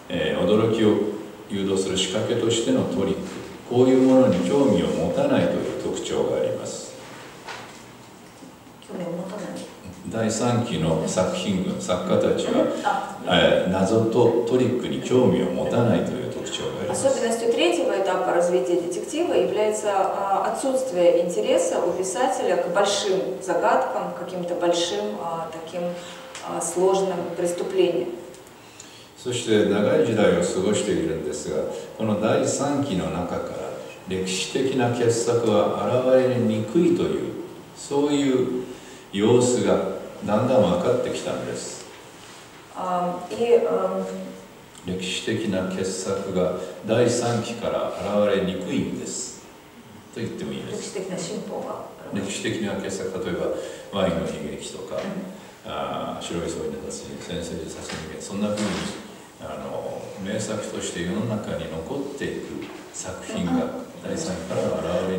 えー、驚きを誘導する仕掛けとしてのトリック。こういうものに興味を持たないという特徴があります。第3期の作品群作家たちは、えー、謎とトリックに興味を持たないという развития детектива является а, отсутствие интереса у писателя к большим загадкам, к каким-то большим а, таким а, сложным преступлениям. そして長い時代を過ごしているんですがこの第3期の中から歴史的な傑作は現れにくいというそういう様子がだんだん分かってきたんです。И 歴史的な傑作が第3期から現れにくいんですと言ってもいいです歴史的な進歩が歴史的な傑作例えばワインの悲劇とか、うん、あ白い総理の殺人先生自殺の悲劇そんなふうにあの名作として世の中に残っていく作品が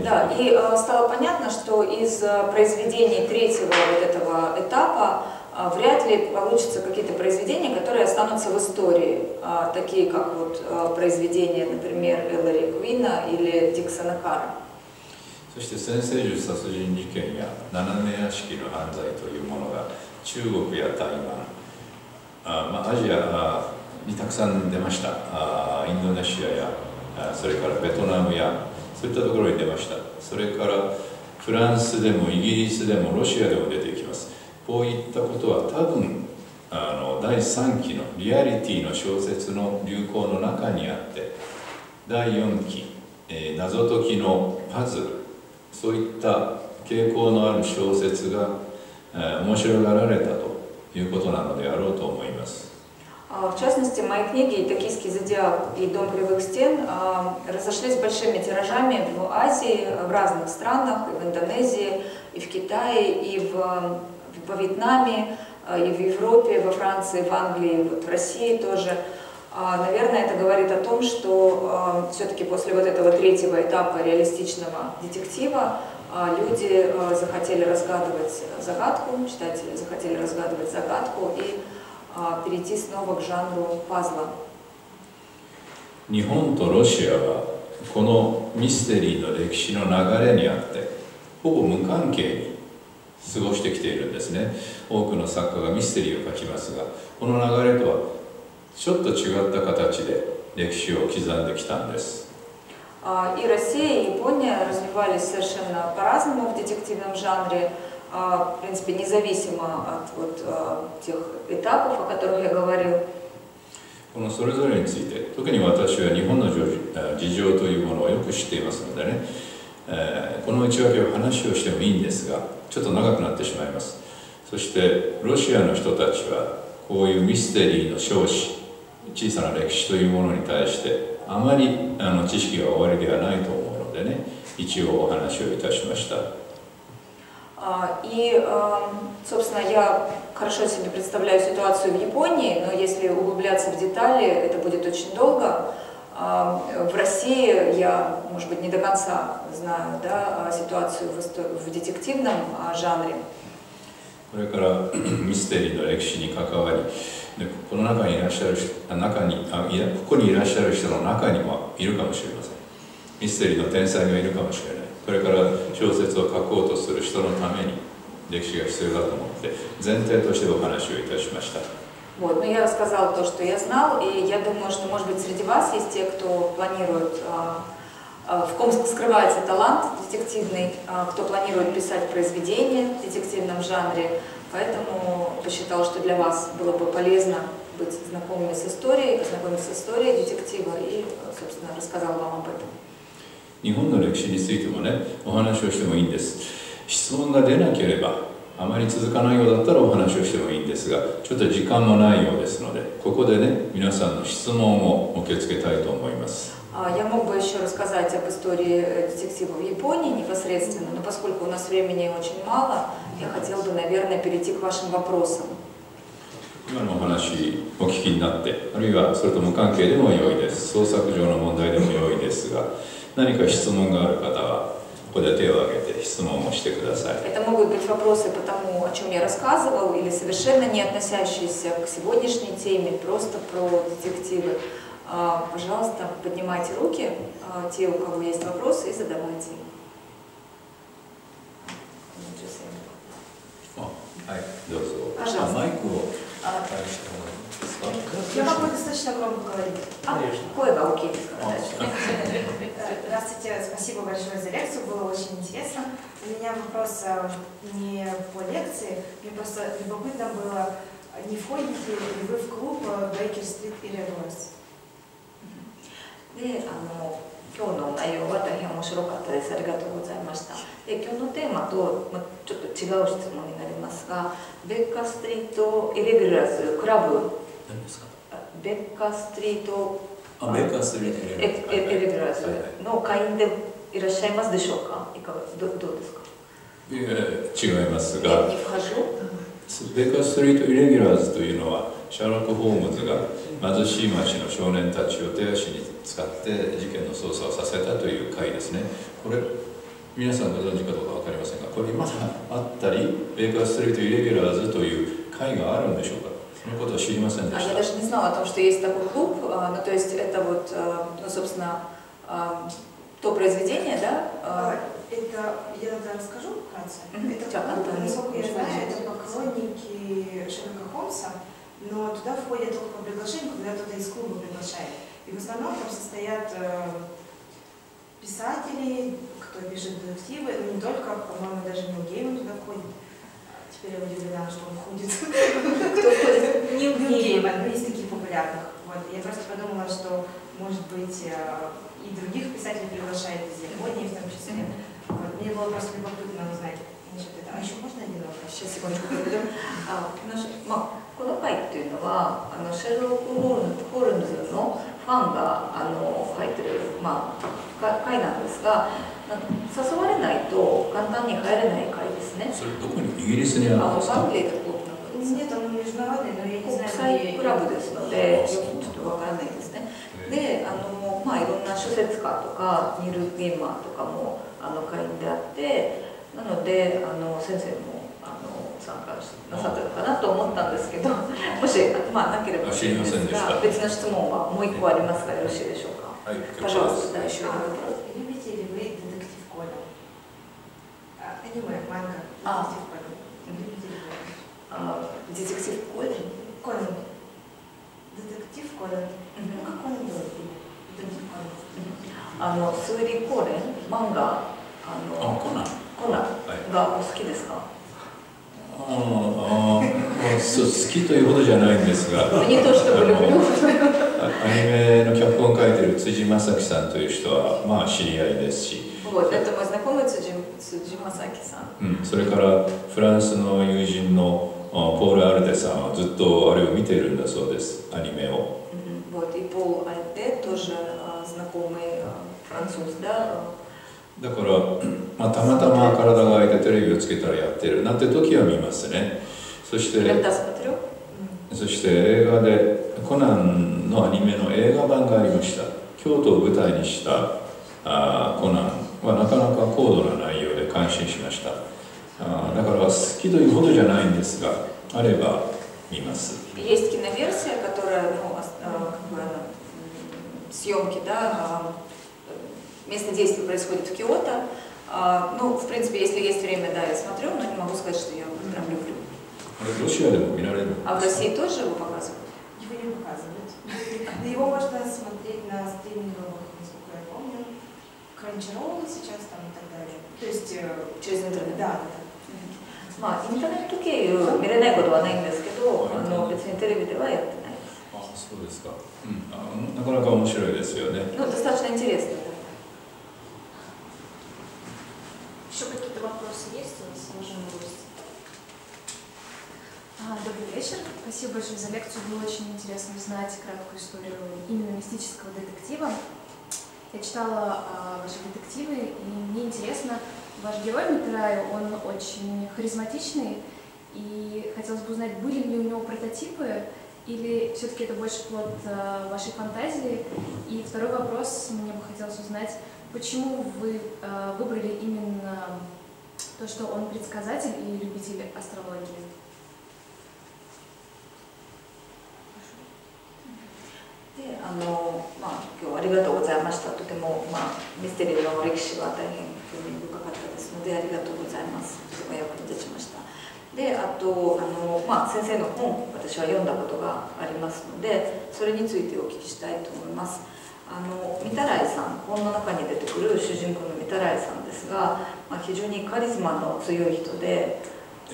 Да, и э, стало понятно, что из произведений третьего вот этого этапа А, вряд ли получатся какие-то произведения, которые останутся в истории, а, такие как вот а, произведения, например, Эллари Квина или Диксона Кара. そして先生術殺人事件や斜め屋敷の犯罪というものが中国や台湾あ、まあ、アジアにたくさん出ましたあインドネシアやあそれからベトナムやそういったところに出ましたそれからフランスでもイギリスでもロシアでも出てきます こういったことは多分あの第3期のリアリティの小説の流行の中にあって第4期、えー、謎解きのパズルそういった傾向のある小説が、えー、面白がられたということなのであろうと思います。В частности, мои книги «Токийский зодиак» и «Дом кривых стен» разошлись большими тиражами в Азии, в разных странах, и в Индонезии, и в Китае, и в во Вьетнаме, э, и в Европе, во Франции, в Англии, вот в России тоже. А, наверное, это говорит о том, что э, все-таки после вот этого третьего этапа реалистичного детектива э, люди захотели разгадывать загадку, читатели захотели разгадывать загадку и перейти снова к жанру пазла. 日本とロシアはこのミステリーの歴史の流れにあってほぼ無関係に 過ごしてきているんですね多くの作家がミステリーを書きますがこの流れとはちょっと違った形で歴史を刻んできたんです И Россия, и Япония развивались совершенно по-разному в детективном жанре, в принципе, независимо от вот тех этапов, о которых я говорил. このそれぞれについて特に私は日本の事情というものをよく知っていますのでね、 えー、この内訳を話をしてもいいんですがちょっと長くなってしまいますそしてロシアの人たちはこういうミステリーの少子小さな歴史というものに対してあまりあの知識が終わりではないと思うのでね一応お話をいたしました И, собственно, я хорошо себе представляю ситуацию в Японии, но если углубляться в детали, это будет очень долго. В России я, может быть, не до конца знаю да, ситуацию в, в детективном жанре. これからミステリーの歴史に関わりでこの中にいらっしゃる中にあいやここにいらっしゃる人の中にもいるかもしれませんミステリーの天才がいるかもしれないこれから小説を書こうとする人のために歴史が必要だと思って前提としてお話をいたしました Вот, но я рассказала то, что я знал, и я думаю, что, может быть, среди вас есть те, кто планирует, а, а, в ком скрывается талант детективный, а, кто планирует писать произведения в детективном жанре, поэтому посчитал, что для вас было бы полезно быть знакомыми с историей, познакомиться с историей детектива и, собственно, рассказал вам об этом. 日本の歴史についてもね、お話をしてもいいんです。質問が出なければ あまり続かないようだったらお話をしてもいいんですがちょっと時間もないようですのでここでね皆さんの質問を受け付けたいと思います А, Я мог бы еще рассказать об истории э, детектива в Японии непосредственно, но поскольку у нас времени очень мало, я хотел бы, наверное, перейти к вашим вопросам. 今のお話お聞きになってあるいはそれと無関係でも良いです創作上の問題でも良いですが何か質問がある方は подотелок этой Это могут быть вопросы по тому, о чем я рассказывал, или совершенно не относящиеся к сегодняшней теме, просто про детективы. А, пожалуйста, поднимайте руки, а, те, у кого есть вопросы, и задавайте их. Пожалуйста. А. マイクを А, 返してもらえますか Я могу достаточно громко говорить. а, Коева, окей, дальше. Здравствуйте, спасибо большое за лекцию, было очень интересно. У меня вопрос э, не по лекции, мне просто любопытно было, не входите ли вы в клуб Бейкер Стрит и Регуларс? であの今日の内容は大変面白かったですありがとうございましたで今日のテーマと、まあ、ちょっと違う質問になりますがベッカストリートイレギュラーズクラブ 何ですか？ベッカーストリート。あベッカーストリートエレベラーズの会員でいらっしゃいますでしょうか？いかがどどうですか？いや違いますが。ベッカーストリートイレギュラーズというのはシャーロック・ホームズが貧しい町の少年たちを手足に使って事件の捜査をさせたという会ですね。これ皆さんご存知かどうか分かりませんがこれ今あったりベッカーストリートイレギュラーズという会があるんでしょうか？Ну вот вообще не А я даже не знала о том, что есть такой клуб. А, ну то есть это вот, а, ну собственно, а, то произведение, да? Это, я тогда расскажу вкратце. Mm-hmm. Это, Чаканта, насколько я знаю, это поклонники Шерлока Холмса, но туда входят только по приглашению, когда кто-то из клуба приглашает. И в основном там состоят э, писатели, кто пишет детективы, ну, не только, по-моему, даже Нил Гейман туда входит Теперь я удивлена, что он входит. Кто входит? Нил Гейман, ну, из таких популярных. Вот. Я просто подумала, что, может быть, э, и других писателей приглашает из Японии в том числе. Вот. Мне было просто любопытно узнать насчет этого. А еще можно один вопрос? Сейчас, секундочку, проведу. А, наш- まあ、この回っていうのはあのシェルロック・ホールホールムズのファンがあの書いてる、まあ、か回なんですがな 誘われないと簡単に入れない会ですね。それどこにイギリスにあるんですか？国際クラブですのでよく、ちょっとわからないですね。で、あのまあいろんな諸説家とかニルゲーマーとかもあの会員であって、なのであの先生もあの参加なさったのかなと思ったんですけど、もしまあなければ別の質問はもう一個ありますがよろしいでしょうか？はい。来週。А, Аниме, манга, А. детектив Коля. Любите ли вы? А, детектив Колин. Конан. Детектив Конан. Ну, как Конан Дойль. Детектив Конан. あの推理コーレン漫画ああのコナンコナンはいがお好きですか？あああそう好きというほどじゃないんですが Не то чтобы люблю. あアニメの脚本を書いてる辻正樹さんという人はまあ知り合いですし、 辻正樹さん、うん、それからフランスの友人のポール・アルデさんはずっとあれを見ているんだそうです。アニメを。だから、まあ、たまたま体が空いてテレビをつけたらやってる。なんて時は見ますね。そしてそして映画でコナンのアニメの映画版がありました。京都を舞台にしたあコナンはなかなか高度な感心しましたあーだから好きというほどじゃないんですがあれば見ます Есть киноверсия, которая, ну, ос- а, как бы, она, м, съемки, да, а, местное действие происходит в Киото. А, Ну, в принципе, если есть время, да, я смотрю, но не могу сказать, что я вот прям люблю. あれロシアでも見られるんですか А в России тоже его показывают? Его не показывают. Но Его можно смотреть на стриминговых, насколько я помню. Crunchyroll сейчас там и так далее. То есть, э, Через интернет? да, да, まあ、インターネット経由見れないことはないんですけど、あの別にテレビではやってないです。あそうですか、うん、あなかなか面白いですよね Ну, достаточно интересно. да. Еще какие-то вопросы есть у нас, уважаемые гости? Добрый вечер. Спасибо большое за лекцию. Было очень интересно узнать краткую историю именно мистического детектива. Я читала а, ваши детективы, и мне интересно, ваш герой Митрай, он очень харизматичный, и хотелось бы узнать, были ли у него прототипы, или все-таки это больше плод а, вашей фантазии? И второй вопрос, мне бы хотелось узнать, почему вы а, выбрали именно то, что он предсказатель и любитель астрологии? であの、まあ、今日はありがとうございました。とても、まあ、ミステリーの歴史は大変興味深かったですのでありがとうございます。とても役に立ちました。であとあの、まあ、先生の本私は読んだことがありますのでそれについてお聞きしたいと思います。あの御手洗さん本の中に出てくる主人公の御手洗さんですが、まあ、非常にカリスマの強い人で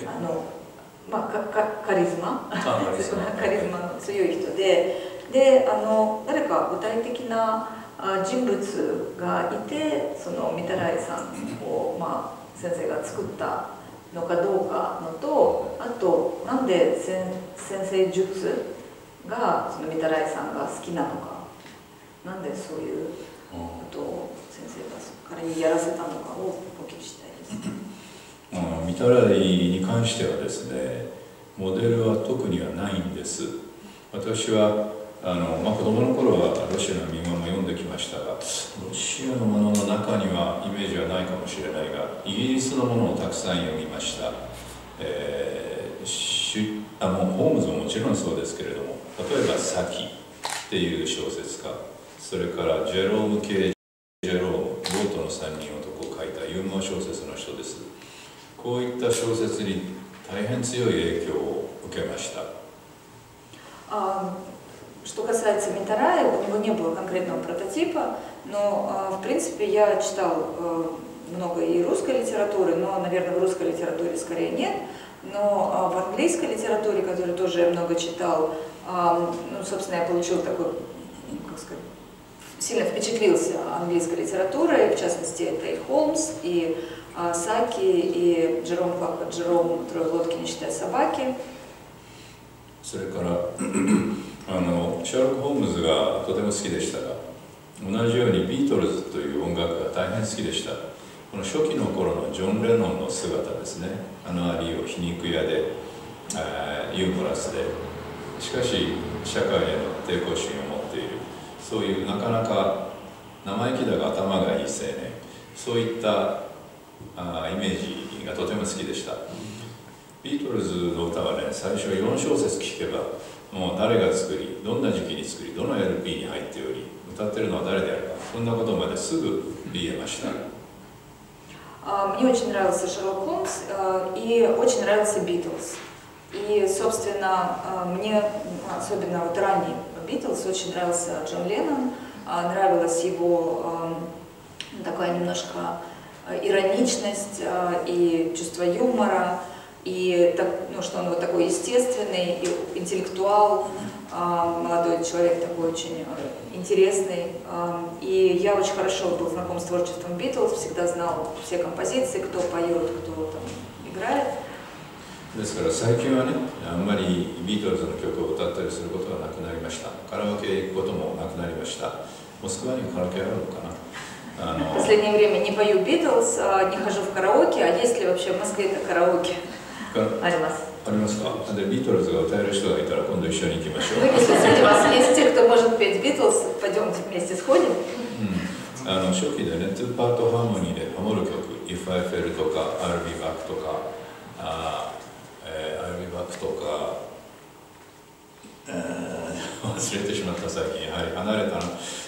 あの、まあ、かかカリスマ？カリスマ。カリスマの強い人でであの誰か具体的な人物がいてその御手洗さんを、まあ、先生が作ったのかどうかのとあとなんで先生術がその御手洗さんが好きなのかなんでそういうことを先生が彼にやらせたのかをお聞きしたいです。うん見たらいに関してはですねモデルは特にはないんです私はあの、まあ、子供の頃はロシアの民話も読んできましたがロシアのものの中にはイメージはないかもしれないがイギリスのものをたくさん読みました、えーしあもうホームズももちろんそうですけれども例えば「サキ」っていう小説家それからジェローム・ケイ・ジェローム「ボートの三人男」を書いたユーモア小説の人です。こういった小説に大変強い影響を受けました。А, Что касается Митарая, у него не было конкретного прототипа, но, а, в принципе, я читал э, много и русской литературы, но, наверное, в русской литературе скорее нет, но а, в английской литературе, которую тоже я много читал, а, ну, собственно, я получил такой, ну, как сказать, сильно впечатлился английской литературой, в частности, это и Холмс, и а, Саки, и Джером, Папа Джером «Трое в лодке, не считая собаки». それから あのシャーロック・ホームズがとても好きでしたが同じようにビートルズという音楽が大変好きでした。この初期の頃のジョン・レノンの姿ですね。あのアリーを皮肉屋で、えーユーモラスで。しかし社会への抵抗心を持っている。そういうなかなか生意気だが頭がいい青年。そういったあイメージがとても好きでした。ビートルズの歌はね最初4小節聴けばもう誰が作りどんな時期に作りどの LP に入っており歌ってるのは誰であるかそんなことまですぐ言えました А, Мне очень нравился Шерлок Холмс а, и очень нравился Битлз. И, собственно, а, мне, ну, особенно вот ранний Битлз, очень нравился Джон Леннон, а, нравилась его ам, такая немножко а, ироничность а, и чувство юмора, и так, ну, что он вот такой естественный, и интеллектуал, а, молодой человек такой очень а, интересный. А, И я очень хорошо был знаком с творчеством Битлз, всегда знал все композиции, кто поет, кто там играет. ですから最近はねあんまりビートルズの曲を歌ったりすることはなくなりましたカラオケへ行くこともなくなりましたモスクワにはカラオケあるのかなあ В の последнее время не пою Битлз, а, не хожу в караоке, а есть ли вообще в Москве это караоке? あります。ありますか？でビートルズが歌える人がいたら今度一緒に行きましょう、あの初期でね2パートハーモニーでハモる曲「If I Fell」とか「I'll Be Back」とか「あえ、I'll Be Back」とか、え、忘れてしまった最近やはり離れたの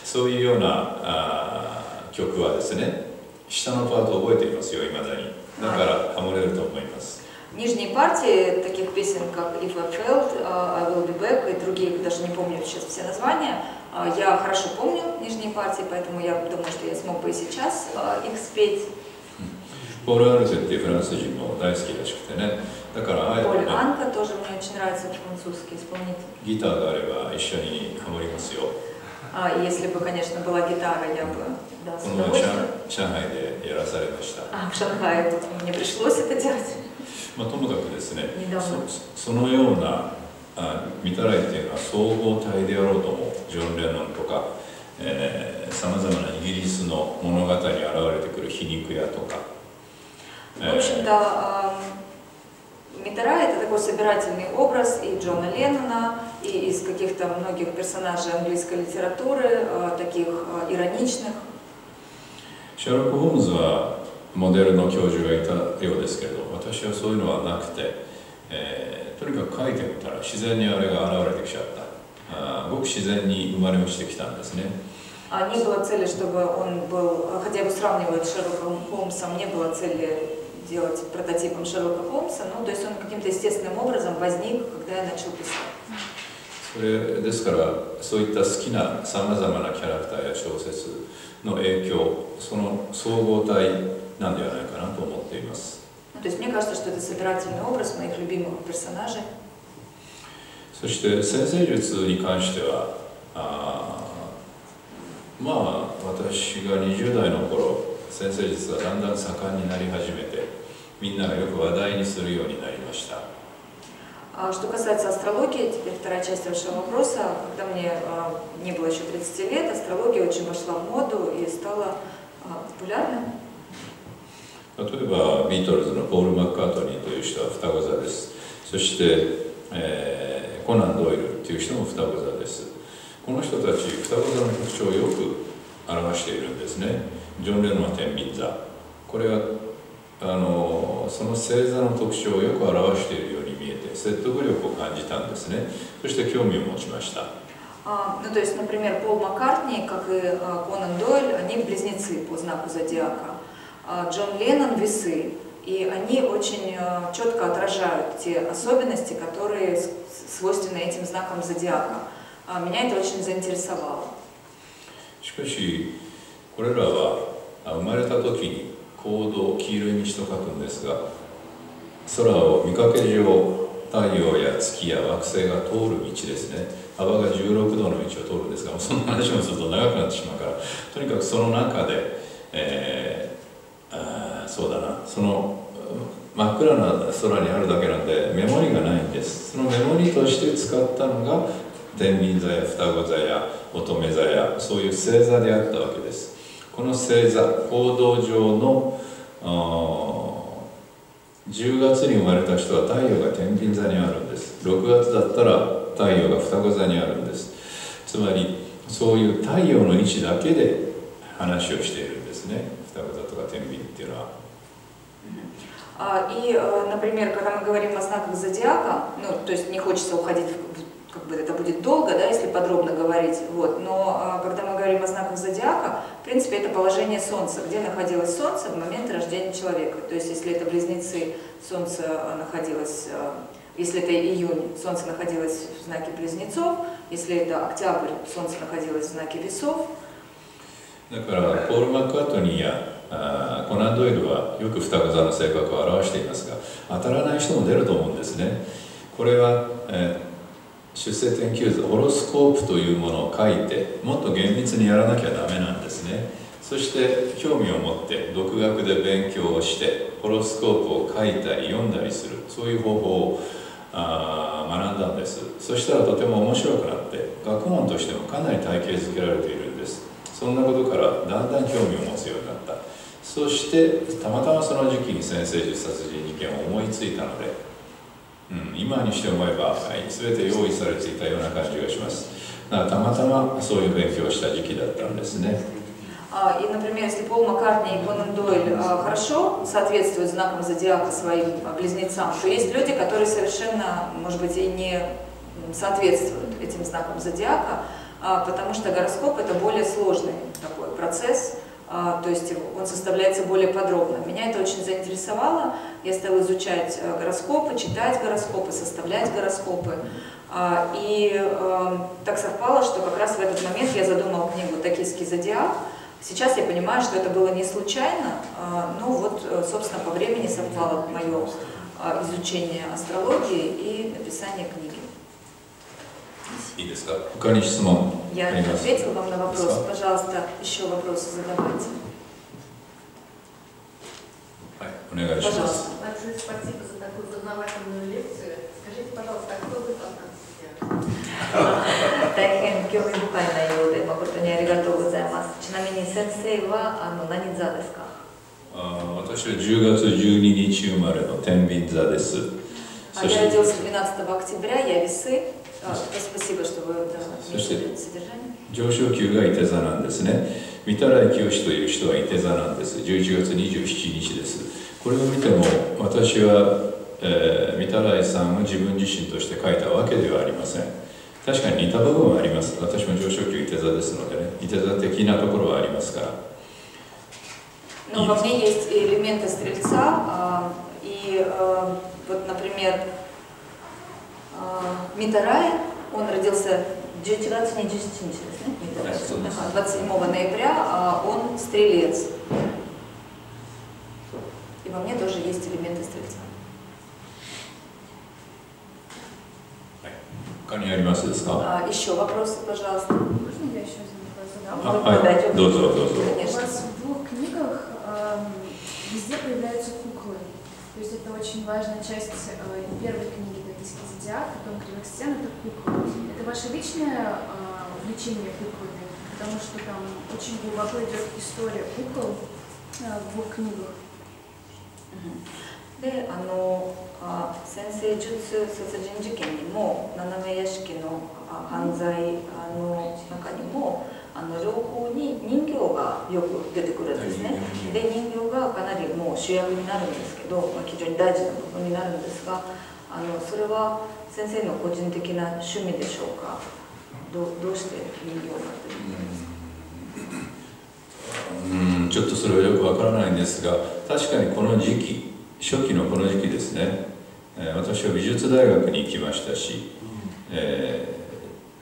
そういうようなあ曲はですね下のパート覚えていますよいまだに。だからハモれると思います。Нижние партии таких песен, как If I Failed, uh, I Will Be Back и другие, даже не помню сейчас все названия, uh, я хорошо помню нижние партии, поэтому я думаю, что я смог бы и сейчас uh, их спеть. ポール・アルゼっていうフランス人も大好きらしくてね、だからあえて Поль ね Анка тоже мне очень нравится, французский исполнитель. ギターがあれば一緒にハモりますよ。 А если бы, конечно, была гитара, я бы да, с この前 удовольствием. 上上海でやらされました。 А в Шанхае тут мне пришлось это делать. まあ、ともかくですね недавно. そそのようなあ見たらいっていうのは総合体であろうともジョン・レノンとかさまざまなイギリスの物語に現れてくる皮肉屋とか、В общем-то, Митара это такой собирательный образ и Джона Леннона, и из каких-то многих персонажей английской литературы, таких ироничных. シャーロック・ホームズはモデルの教授がいたようですけれど 私はそういうのはなくて、えー、とにかく書いてみたら自然にあれが現れてきちゃったあごく自然に生まれ落ちてきたんですね Не было цели, чтобы он был, хотя его сравнивают с Шерлоком Холмсом, не было цели делать прототипом Шерлока Холмса, ну, то есть он каким-то естественным образом возник, когда я начал писать. それですからそういった好きなさまざまなキャラクターや小説の影響その総合体なんではないかなと思っています。 То есть мне кажется, что это собирательный образ моих любимых персонажей. そして先生術に関してはあまあ私が20代の頃先生術がだんだん盛んになり始めてみんながよく話題にするようになりました。Что касается астрологии, теперь вторая часть вашего вопроса, когда мне не было еще 30 лет, астрология очень вошла в моду и стала популярной. 例えばビートルズのポール・マッカートニーという人は双子座です。そして、えーコナン・ドイルっていう人も双子座ですこの人たち双子座の特徴をよく表しているんですねジョン・レノンは天秤座これはあのその星座の特徴をよく表しているように見えて説得力を感じたんですねそして興味を持ちました А, ну, то есть, например, Пол Маккартни, как и а, Конан Дойль, они близнецы по знаку зодиака. А Джон Леннон – весы. И они очень а, четко отражают те особенности, которые свойственны этим знакам зодиака. Меня это очень заинтересовало. しかしこれらは生まれた時に行動黄色い道と書くんですが空を見かけ上太陽や月や惑星が通る道ですね幅が16度の道を通るんですがそんな話もすると長くなってしまうからとにかくその中で、えー、 そうだな。その真っ暗な空にあるだけなんでメモリがないんです。そのメモリとして使ったのが天秤座や双子座や乙女座やそういう星座であったわけです。この星座行動上の10月に生まれた人は太陽が天秤座にあるんです。6月だったら太陽が双子座にあるんです。つまりそういう太陽の位置だけで話をしているんですね。双子座とか天秤っていうのは И, например, когда мы говорим о знаках зодиака, ну, то есть не хочется уходить, в, как бы это будет долго, да, если подробно говорить, вот, но когда мы говорим о знаках зодиака, в принципе, это положение Солнца, где находилось Солнце в момент рождения человека. То есть, если это близнецы, Солнце находилось, если это июнь, Солнце находилось в знаке близнецов, если это октябрь, Солнце находилось в знаке весов. だからポール・マッカートニーや あコナン・ドイルはよく双子座の性格を表していますが当たらない人も出ると思うんですね。これは、えー、出生点9図ホロスコープというものを書いてもっと厳密にやらなきゃダメなんですね。そして興味を持って独学で勉強をしてホロスコープを書いたり読んだりするそういう方法をあ学んだんです。そしたらとても面白くなって学問としてもかなり体系づけられているんです。そんなことからだんだん興味を持つようになった。そしてたまたまその時期に先生術殺人事件を思いついたので、うん、今にして思えば、はい、全て用意されていたような感じがしますだからたまたまそういう勉強をした時期だったんですね И, например, если Пол Маккартни и Конан Дойль хорошо соответствуют знакам зодиака своим близнецам, то есть люди, которые совершенно, может быть, и не соответствуют этим знакам зодиака, потому что гороскоп это более сложный такой процесс, то есть он составляется более подробно. Меня это очень заинтересовало, я стала изучать гороскопы, читать гороскопы, составлять гороскопы. И так совпало, что как раз в этот момент я задумала книгу «Токийский зодиак». Сейчас я понимаю, что это было не случайно, но вот, собственно, по времени совпало мое изучение астрологии и написание книги. いいですか他に質問 Я ответила вам на вопрос. Пожалуйста, еще вопросы задавайте. はい、お願いします。Большое спасибо за такой такую познавательную лекцию. Скажите, пожалуйста, а кто вы по французе? 大変興味深い内容で誠にありがとうございますちなみに先生はあの何座ですかあー私は10月12日生まれの天秤座です。 А そし Я て родился 12 октября, я весы. А, Спасибо, что вы да, Слушайте. отметили содержание. 上昇級が伊手座なんですね。御手洗清という人は伊手座なんです。11月27日です。これを見ても私は、えー、御手洗さんを自分自身として書いたわけではありません。確かに似た部分はあります。私も上昇級伊手座ですのでね、伊手座的なところはありますから。 Но во мне есть и элементы стрельца, а, и а, вот, например, а, Митарай, он родился 11月27日ですね、Митарай. Да, что у нас? Ага, 27 ноября, а он стрелец. И во мне тоже есть элементы стрельца. 他にありますですか А, еще вопросы, пожалуйста. Можно я еще один вопрос задам? あ Вы подайте. はい、どうぞどうぞ。 У Конечно. вас в двух книгах эм, везде появляются куклы. То есть это очень важная часть э, первой книги «Токийский зодиак», потом «Кривых стен» — это куклы. Это ваше личное э, увлечение куклами, потому что там очень глубоко идет история кукол э, в двух книгах. であのあ先生術殺人事件にも斜め屋敷のあ犯罪あの中にもあの情報に人形がよく出てくるんですね。で人形がかなりもう主役になるんですけど、まあ、非常に大事な部分になるんですが あのそれは先生の個人的な趣味でしょうか？どうどうして人形が出てくるうんちょっとそれはよくわからないんですが確かにこの時期初期のこの時期ですね、えー私は美術大学に行きましたし、えー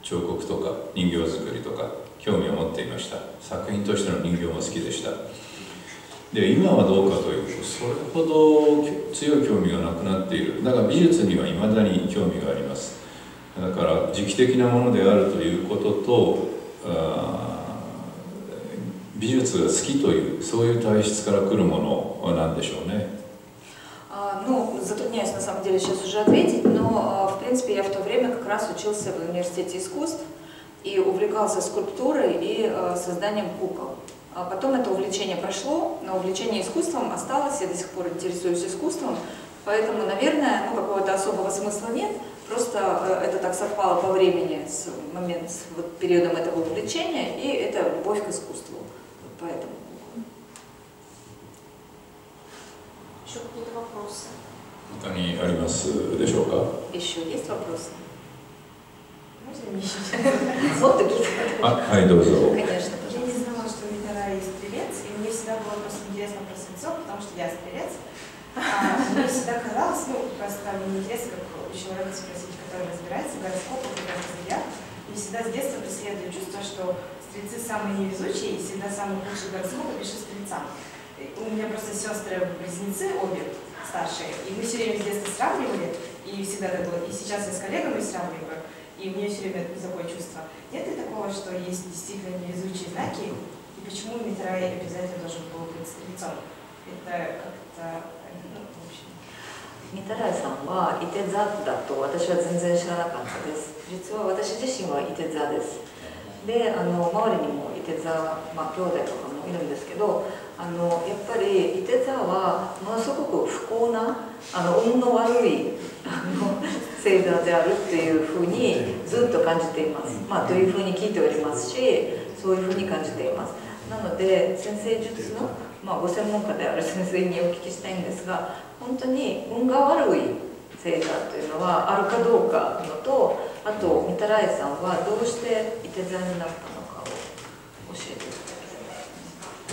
彫刻とか人形作りとか興味を持っていました。作品としての人形も好きでした。で今はどうかというとそれほど強い興味がなくなっているだから美術にはいまだに興味がありますだから時期的なものであるということとあー美術が好きというそういう体質から来るものなんでしょうね А, Ну, затрудняюсь на самом деле сейчас уже ответить, но, а, в принципе, я в то время как раз учился в университете искусств и увлекался скульптурой и а, созданием кукол. А потом это увлечение прошло, но увлечение искусством осталось, я до сих пор интересуюсь искусством, поэтому, наверное, ну, какого-то особого смысла нет, просто э, это так совпало по времени с момент, с вот периодом этого увлечения, и это любовь к искусству. Вот поэтому. Еще какие-то вопросы? 他にありますでしょうか Еще есть вопросы? Можно мне еще? Вот такие. あはいどうぞ Конечно, Митара есть стрелец, и мне всегда было просто интересно про стрельцов, потому что я стрелец. А, мне всегда казалось, ну, просто мне интересно, как у человека спросить, который разбирается в гороскопах и зодиак. Мне всегда с детства преследует чувство, что стрельцы самые невезучие, и всегда самый худший гороскоп пишет стрельцам. И У меня просто сестры близнецы обе старшие, и мы все время с детства сравнивали, и всегда так было, и сейчас я с коллегами сравниваю, и у меня все время такое чувство. Нет ли такого, что есть действительно невезучие знаки, и почему Митрай обязательно должен был быть стрельцом? Это как-то, ну, в общем, 三田来さんはいて座だと私は全然知らなかったです実は私自身はいて座ですであの周りにもいて座、まあ、兄弟とかもいるんですけどあのやっぱりいて座はものすごく不幸なあの運の悪いあの星座であるっていうふうにずっと感じています、まあ、というふうに聞いておりますしそういうふうに感じています なので先生術の、まあ、ご専門家である先生にお聞きしたいんですが本当に運が悪い星座というのはあるかどうかのとあと御手洗さんはどうしていて座になったのかを教えてく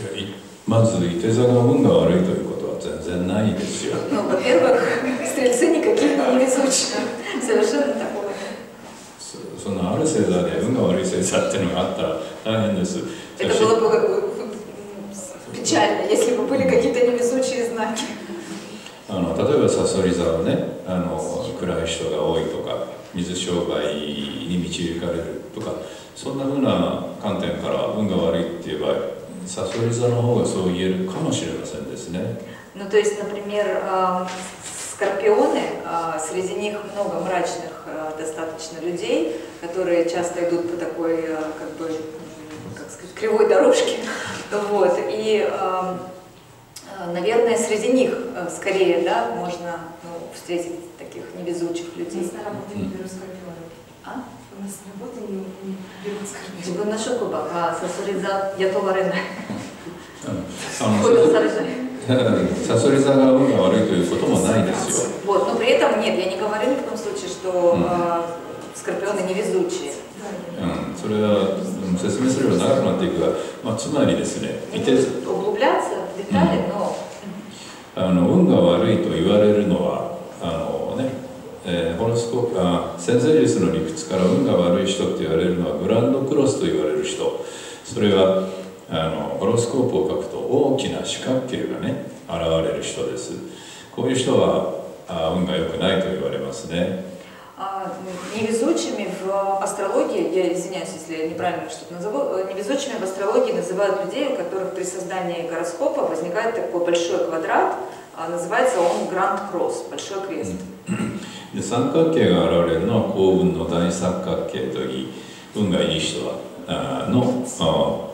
ださい。まずいて座が運が悪いということは全然ないですよ。そのある星座で運が悪い星座っていうのがあったら大変です。Это して было бы э, печально, если бы были какие-то невезучие знаки. あの例えばさそり座はねあの暗い人が多いとか水商売に導かれるとかそんなふうな観点から運が悪いって言えばさそり座の方がそう言えるかもしれませんですね Ну, то есть, например, а, скорпионы, а, среди них много мрачных а, достаточно людей, которые часто идут по такой, а, как бы, как сказать, кривой дорожке. Вот. И, наверное, среди них скорее да, можно ну, встретить таких невезучих людей. У нас на работе не берут скорпионов. А? У нас на работе не, не берут скорпионов. 自分の職場がさそり座雇われないあ雇用されないのさそり座が運が悪いということもないですよ。 Вот, но при этом нет, я не говорю ни в коем случае, что э, скорпионы невезучие. うん、それはうん 説明すれば長くなっていくが、まあ、つまりですね一定あの運が悪いと言われるのはあのね、えー、ホロスコープあセンゼリウスの理屈から運が悪い人って言われるのはグランドクロスと言われる人。それはあのホロスコープを書くと大きな四角形がね現れる人です。こういう人はあ運が良くないと言われますね。невезучими в астрологии, я извиняюсь, если я неправильно что-то назову, э, невезучими в астрологии называют людей, у которых при создании гороскопа возникает такой большой квадрат, а, называется он Гранд Кросс, большой крест. で三角形が現れるのは幸運の大三角形といい運がいい人はあのあ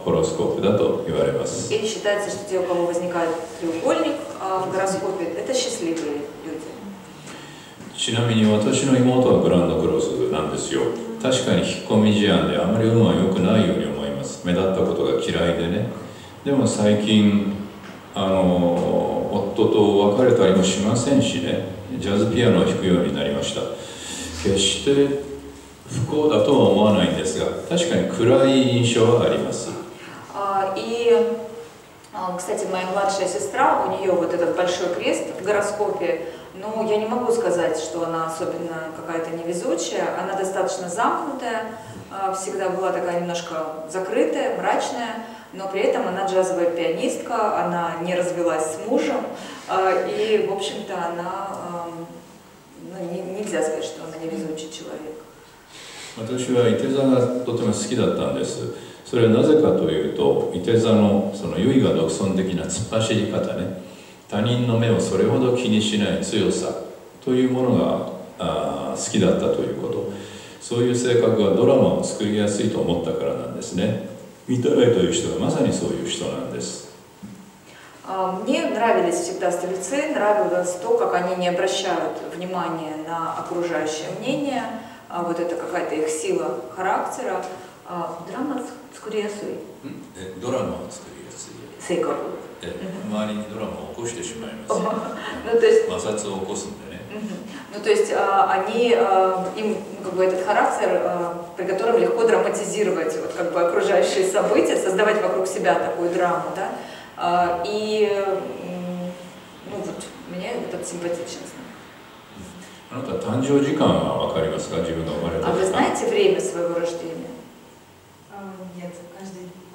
ホロスコープだと言われます。 И считается, что те, у кого возникает треугольник а, в гороскопе, это счастливые люди. ちなみに私の妹はグランドクロスなんですよ。確かに引っ込み思案であまり運は良くないように思います。目立ったことが嫌いでね。でも最近あの夫と別れたりもしませんしね。ジャズピアノを弾くようになりました。決して不幸だとは思わないんですが確かに暗い印象はあります。кстати, моя младшая сестра, у нее вот этот большой крест в гороскопе, ну, я не могу сказать, что она особенно какая-то невезучая, она достаточно замкнутая, а, всегда была такая немножко закрытая, мрачная, но при этом она джазовая пианистка, она не развелась с мужем, а, и, в общем-то, она, а, ну, не- нельзя сказать, что она невезучий человек. 私は伊手座がとても好きだったんです それはなぜかというと伊手座のその唯我独尊的な突っ走り方ね他人の目をそれほど気にしない強さというものがあー好きだったということそういう性格がドラマを作りやすいと思ったからなんですね見たいという人がまさにそういう人なんです А, Мне нравились всегда стрельцы, нравилось то, как они не обращают внимания на окружающее мнение, а вот это какая-то их сила характера. А, Драма скуресуй, ドラマを作りやすい сейкару. 周りにドラマを起こしてしまいま Ну, то есть, 摩擦を起こすんでね мгм. ну, то есть а, они, а, им ну, как бы этот характер, а, при котором легко драматизировать вот, как бы окружающие события, создавать вокруг себя такую драму, да, А, и м, ну, вот, мне этот симпатичен. あなた誕生時間は分かりますか自分が生まれた А вы 時間 знаете время своего рождения?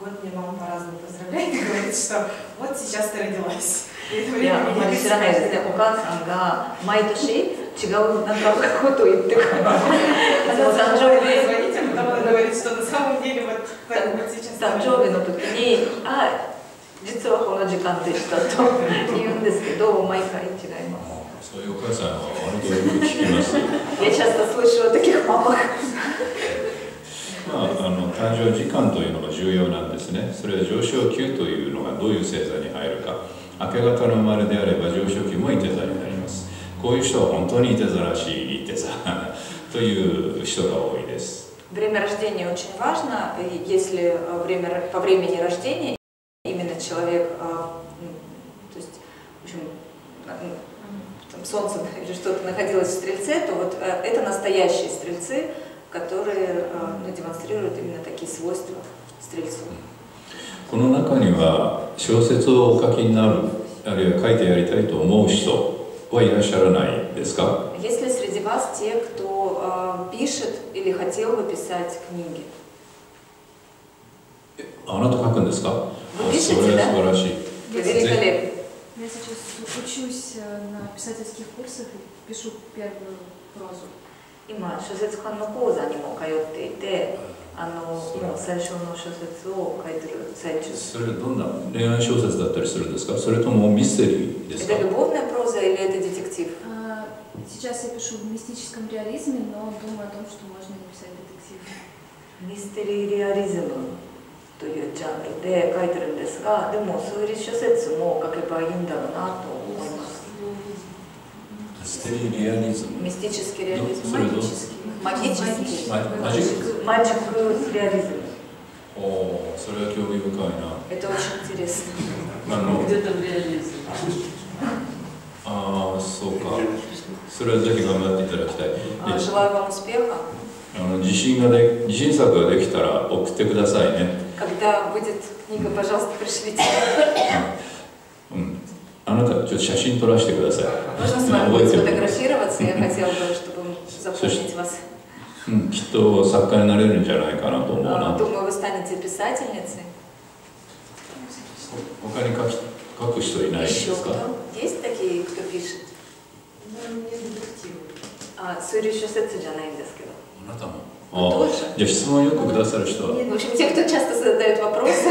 А, Нет, каждый год мне мама по-разному поздравляет и говорит, что вот сейчас ты родилась. И это いや、あ время んまり не 知らないですね。お母さんが毎年違うなんかことを言ってくる。いつも Она 誕 должна 生日 звонить, а потом она говорит, что на самом деле вот, так вот сейчас. 誕生日の時に、あ、実はこの時間でしたと言うんですけど、毎回違います。そういうお母さんは割とよく聞きます。 Я часто слышу о таких мамах. まあ、あの誕生時間というのが重要なんですね。それは上昇級というのがどういう星座に入るか。明け方の生まれであれば上昇級もいて座になります。こういう人は本当にいて座らしいいて座という人が多いです。 Время рождения очень важно. И Если а, время, по времени рождения именно человек, а, ну, то есть, в общем, а, ну, там солнце или что-то находилось в стрельце, то вот э, это настоящие стрельцы, которые э, ну, демонстрируют именно такие свойства стрельцов. この中には小説をお書きになる、あるいは書いてやりたいと思う人はいらっしゃらないですか Есть ли среди вас те, кто э, пишет или хотел бы писать книги? あなた書くんですかあご自身でそれは素晴らしい。 Вы великолепны. Я сейчас учусь э, на писательских курсах и пишу первую прозу. 今、小説家の講座にも通っていて、 あのもう最初の小説を書いてる最中それはどんな恋愛小説だったりするんですかそれともミステリーですか Это любовная проза или это детектив? А, Сейчас я пишу в мистическом реализме, но думаю о том, что можно написать детектив. ミステリーリアリズムというジャンルで書いてるんですがでも推理小説も書けばいいんだろうなと思います ミステリーリアリズムミスティチスキリアリズムそれどう Магический. Магический. ママジックマジックリアリズムおおそれは興味深いな Это очень интересно あの Где-то в реализме. ああそうかそれはぜひ頑張っていただきたいで А, Желаю вам успеха あの自信がで自信作ができたら送ってくださいね Когда выйдет книга, пожалуйста, пришлите うん あなたちょっと写真撮らせてください Можно с вами 覚えてる сфотографироваться? Я хотела бы, чтобы запомнить вас うん、きっと作家になれるんじゃないかなと思う А, な Думаю, вы станете писательницей. 他に書き書く人いないで Еще すか кто? Есть такие, кто пишет? Ну, не детективы. А, 推理小説じゃないんですけど。あなたも Вы あ тоже? じゃあ質問よくくださる人は В общем, те, кто часто задают вопросы,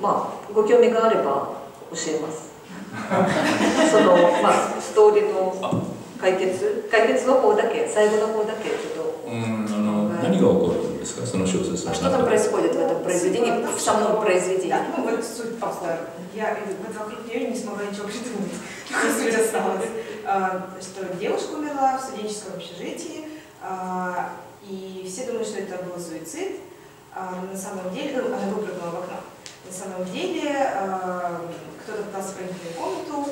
まあ、ご興味があれば教えますその、まあ、ストーリーの解決解決の方だけ最後の方だけちょっとうんあの何が起こるんですかその小説の А что там 中で происходит в этом произведении, в самом произведении? Да, ну вот суть просто. Я э, вот вокруг нее не смогла ничего придумать. Какая суть осталась. А, Что девушка умерла в студенческом общежитии, а, и все думают, что это был суицид. А на самом деле, ну, она выпрыгнула в окно. На самом деле а, кто-то пытался проникнуть в комнату,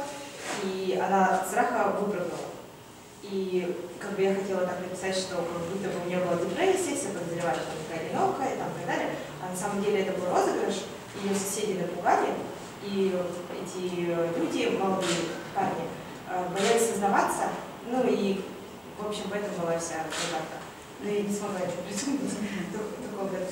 и она страха выпрыгнула. И как бы я хотела так написать, что как будто бы у нее была депрессия, все подозревали, что она такая одинокая и там, и так далее. А на самом деле это был розыгрыш, ее соседи напугали, и эти люди, молодые парни, э, боялись сознаваться, ну и, в общем, в этом была вся загадка. Ну и не смогла это придумать, такого года.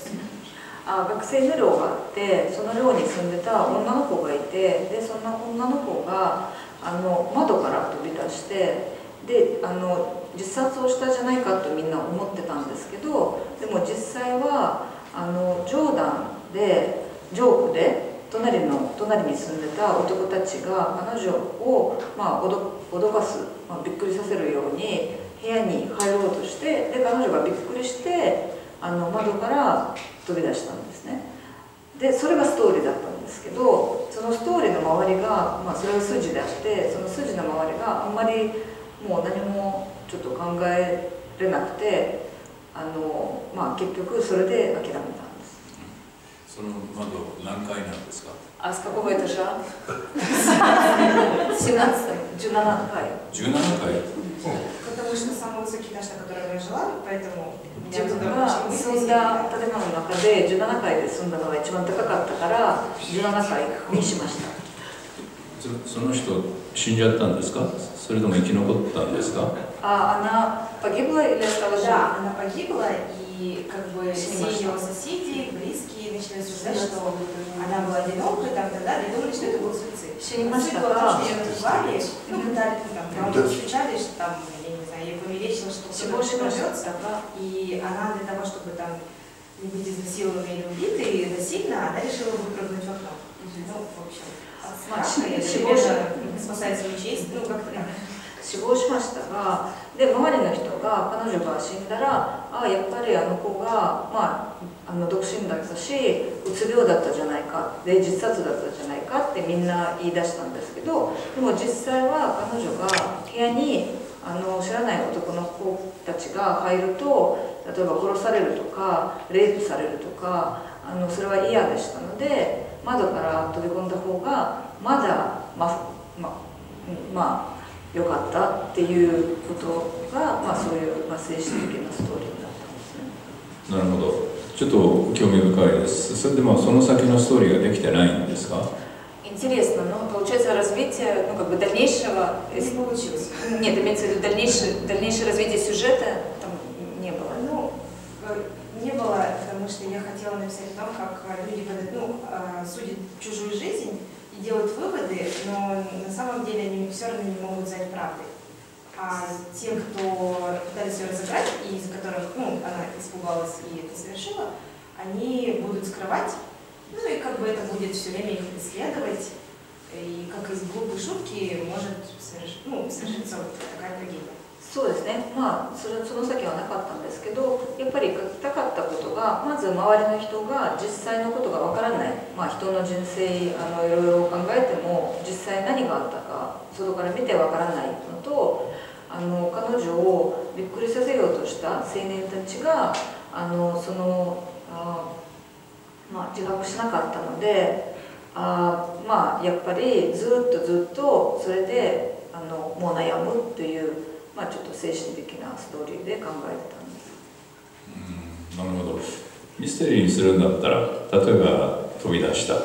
あ学生の寮があってその寮に住んでた女の子がいてでその女の子があの窓から飛び出してであの自殺をしたじゃないかとみんな思ってたんですけどでも実際はあの冗談でジョークで隣の隣に住んでた男たちが彼女を、まあ、脅脅かす、まあ、びっくりさせるように部屋に入ろうとしてで彼女がびっくりしてあの窓から飛び出したんですねでそれがストーリーだったんですけどそのストーリーの周りが、まあ、それが筋であってその筋の周りがあんまりもう何もちょっと考えれなくてあの、まあ、結局それで諦めたんですその窓何階なんですか А с какого этажа? 17 17階 17階 Потому что самый высокий этаж, на котором я жила, поэтому у меня 自分 туда が очень 住 мысли んだ建物の中で17階で住んだのが一番高かったから17階にしましたそその人死んじゃったんですかそれとも生き残ったんですか А она погибла или осталась жива? Да, она погибла, и как бы все Снимашка. ее соседи, близкие начали рассуждать, что она была одинокой, там, так далее, и думали, что это был суицид. Снимашка, Суть была в том, да. что ее напугали, ну, пытались, ну, там, прямо встречали, что там, я не знаю, ей померещилось, что Всего кто-то лишь прорвется, и она для того, чтобы там не быть изнасилованной или убитой насильно, она решила выпрыгнуть в окно. Ну, в общем, от страха, Значит, или всего лишь- примерно спасать свою честь, ну, как-то так. 死亡しましたがで周りの人が彼女が死んだらああやっぱりあの子が、まあ、あの独身だったしうつ病だったじゃないかで自殺だったじゃないかってみんな言い出したんですけどでも実際は彼女が部屋に あの知らない男の子たちが入ると例えば殺されるとかレイプされるとかあのそれは嫌でしたので窓から飛び込んだ方がまだまままあ良かったっていうことが、まあ、そういう、まあ、精神的なストーリーだったんですね。なるほど。ちょっと興味深いです。それでもその先のストーリーができてないんですか？Интересно, но получается развитие, ну как бы дальнейшего... Не получилось. Нет, имеется в виду дальнейшее, дальнейшее развитие сюжета там не было. Ну, э, не было, потому что я хотела написать о том, как э, люди ну, э, судят чужую жизнь и делают выводы, но на самом деле они все равно не могут знать правды. А те, кто пытались ее разыграть, и из которых ну, она испугалась и это совершила, они будут скрывать, ну и как бы это будет все время их преследовать, и как из глупой шутки может соверш... ну, совершиться вот такая трагедия. そうですね、まあそれその先はなかったんですけどやっぱり書きたかったことがまず周りの人が実際のことがわからない、まあ、人の人生あのいろいろ考えても実際何があったか外から見てわからないのとあの彼女をびっくりさせようとした青年たちがあのそのあ、 まあ、自覚しなかったのであまあやっぱりずっとずっとそれであのもう悩むという。まあ、ちょっと精神的なストーリーで考えてたんです。なるほど。ミステリーにするんだったら例えば飛び出した。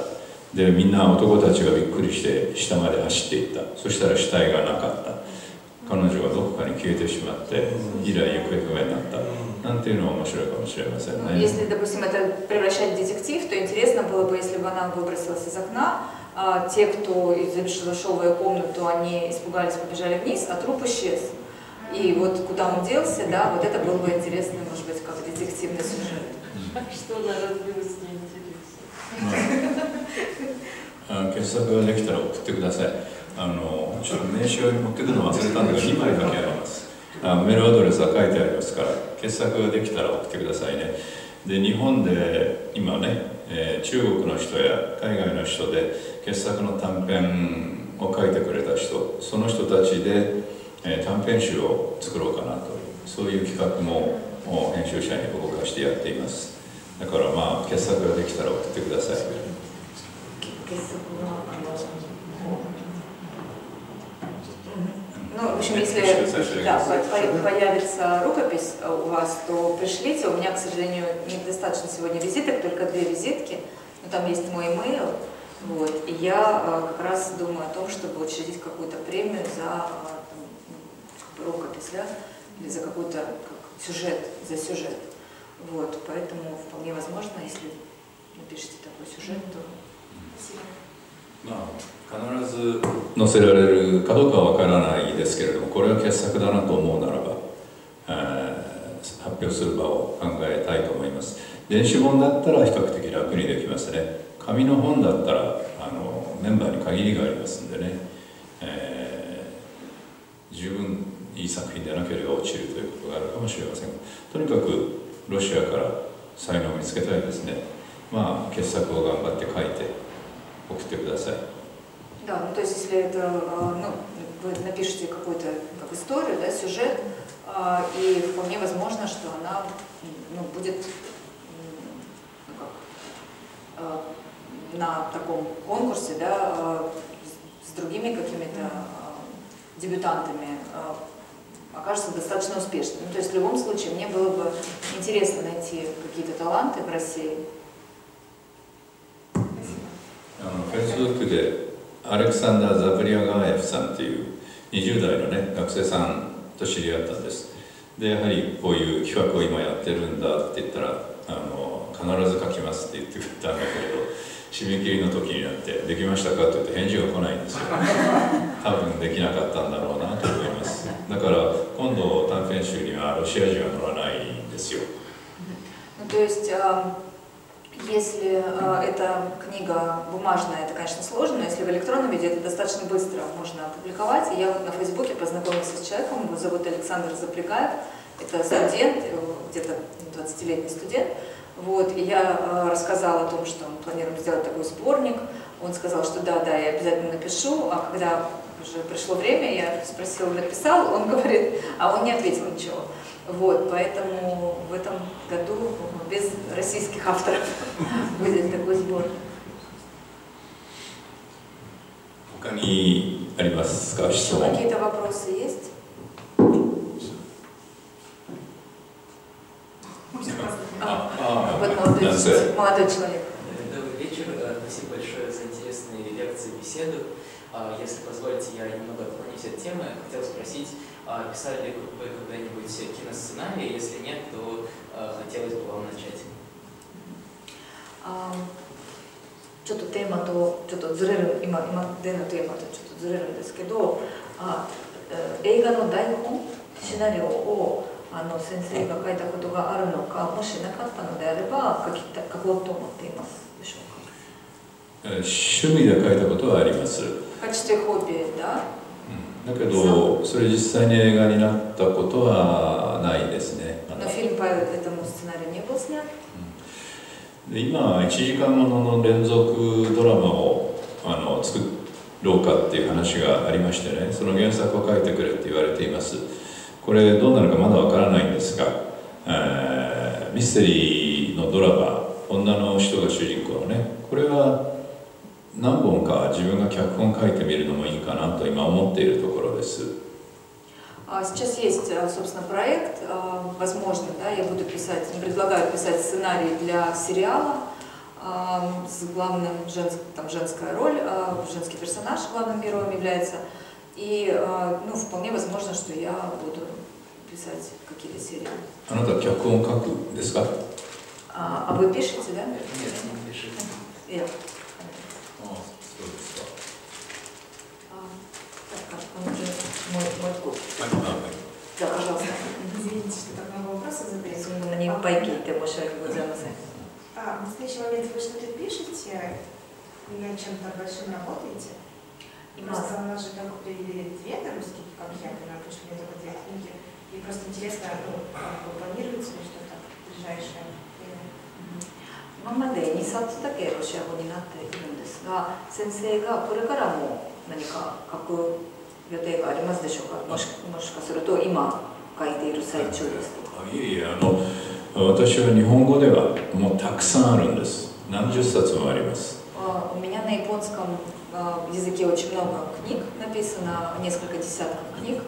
でみんな男たちがびっくりして下まで走っていった。そしたら死体がなかった。彼女がどこかに消えてしまって以来行方不明になった なんていうのは面白いかもしれませんね Если, допустим, это превращать в детектив, то интересно было бы, если бы она выбросилась из окна, а те, кто зашел в ее комнату, они испугались, побежали вниз, а труп исчез. И вот куда он делся, да, вот это было бы интересно, может быть, как детективный сюжет. Что она разбилась, не интересно. あ傑作ができたら送ってくださいあのちょっと名刺を持ってくるの忘れたんだけど2枚だけあります あメールアドレスは書いてありますから傑作ができたら送ってくださいね。で日本で今ね、えー中国の人や海外の人で傑作の短編を書いてくれた人その人たちで、えー短編集を作ろうかなとそういう企画も編集者に動かしてやっています。だからまあ傑作ができたら送ってください。Ну, в общем, если да, по- по- появится рукопись у вас, то пришлите. У меня, к сожалению, недостаточно сегодня визиток, только две визитки. Но там есть мой имейл. Вот. И я э, как раз думаю о том, чтобы учредить какую-то премию за э, там, ну, рукопись, да, или за какой-то как, сюжет, за сюжет. Вот. Поэтому вполне возможно, если напишите такой сюжет, то Спасибо. まあ、必ず載せられるかどうかはわからないですけれどもこれは傑作だなと思うならば、えー発表する場を考えたいと思います。電子本だったら比較的楽にできますね。紙の本だったらあのメンバーに限りがありますんでね、えー十分いい作品でなければ落ちるということがあるかもしれません。とにかくロシアから才能を見つけたいですね。まあ傑作を頑張って書いて общепигласа. Да, ну то есть если это, а, ну, вы напишете какую-то как историю, да, сюжет, а, и вполне возможно, что она ну, будет ну, как, а, на таком конкурсе, да, с другими какими-то дебютантами окажется достаточно успешной. Ну, то есть в любом случае мне было бы интересно найти какие-то таланты в России, あのフェイスブックでアレクサンダー・ザブリアガーエフさんっていう20代のね学生さんと知り合ったんですでやはりこういう企画を今やってるんだって言ったらあの必ず書きますって言ってくれたんだけれど締め切りの時になって「できましたか?」って言って返事が来ないんですよ多分できなかったんだろうなと思いますだから今度短編集にはロシア人は乗らないんですよ Ну, то есть, а, если а, эта книга бумажная, это, конечно, сложно, но если в электронном виде, это достаточно быстро можно опубликовать. И я вот на Фейсбуке познакомилась с человеком, его зовут Александр Запрягаев, это студент, э, где-то 20-летний студент. Вот, и я а, рассказала о том, что мы планируем сделать такой сборник. Он сказал, что да, да, я обязательно напишу. А когда уже пришло время, я спросила, написал, он говорит, а он не ответил ничего. Вот, поэтому в этом году без российских авторов будет такой сбор. 他にありますか質 Еще 問 какие-то вопросы есть? Можно просто А,あВот молодой,男性 молодой человек. Добрый вечер. Э, Спасибо большое за интересные лекции, беседу. А, Если позволите, я немного отклонюсь от темы. Хотел спросить, писали ли вы когда-нибудь киносценарий? Если нет, то хотелось бы вам начать. ちょっとテーマとちょっとずれる今今でのテーマとちょっとずれるんですけどあ映画の台本シナリオをあの先生が書いたことがあるのかもしなかったのであれば書きた書こうと思っていますでしょうか趣味で書いたことはあります。だけどそれ実際に映画になったことはないですね。今1時間ものの連続ドラマをあの作ろうかっていう話がありましてね。その原作を書いてくれって言われています。これどうなるかまだわからないんですが、えー、ミステリーのドラマ女の人が主人公のね。これは何本か自分が脚本書いてみるのもいいかなと今思っているところです А Сейчас есть, а, собственно, проект, а, возможно, да, я буду писать, предлагаю писать сценарий для сериала а, с главным, женс- там женская роль, а, женский персонаж главным героем является, и, а, ну, вполне возможно, что я буду писать какие-то серии. あなた脚本を書くんですか А, а вы пишете, да? Нет, не пишите. Я. пайки, тому що. А в настоящий момент вы что-то пишете и о чем-то большим работаете? И просто у нас же только привели две русских, как я понимаю, потому что у меня только. И просто интересно, ну, планируется ли что-то в ближайшее время? Мама Дениса, це таке, що вони на те. シア語になっているんですが先生がこれからも何か書く予定がありますでしょうかもしもしかすると今書いている最中ですとかあいえいえあの私は日本語ではもうたくさんあるんです何十冊もあります А, У меня на японском а, языке очень много книг написано, несколько десятков книг.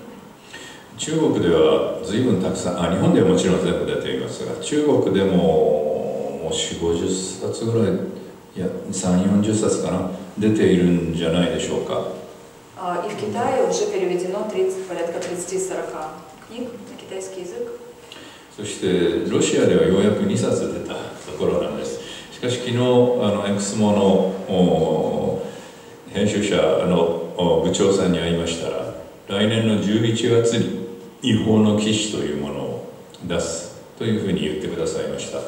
中国では随分たくさんあ日本ではもちろん全部出ていますが中国でももう4 5 0冊ぐらい いや3 4 0冊かな出ているんじゃないでしょうか А, И в Китае уже переведено 30, порядка 30-40 книг на китайский язык. そしてロシアではようやく2冊出たところなんですしかし昨日あのエクスモのお編集者のお部長さんに会いましたら来年の11月に違法の騎士というものを出すというふうに言ってくださいました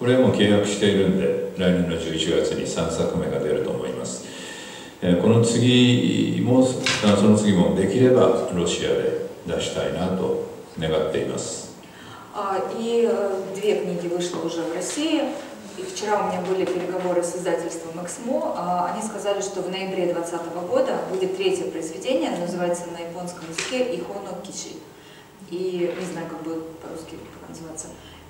これはもう契約しているんで来年の11月に3作目が出ると思いますえーこの次もあその次もできればロシアで出したいなと願っています А, И э, две книги вышло уже в России. И вчера у меня были переговоры с издательством «Эксмо». А, Они сказали, что в ноябре 2020 года будет третье произведение, называется на японском языке «Ихоно Киши». И не знаю, как будет по-русски как называться.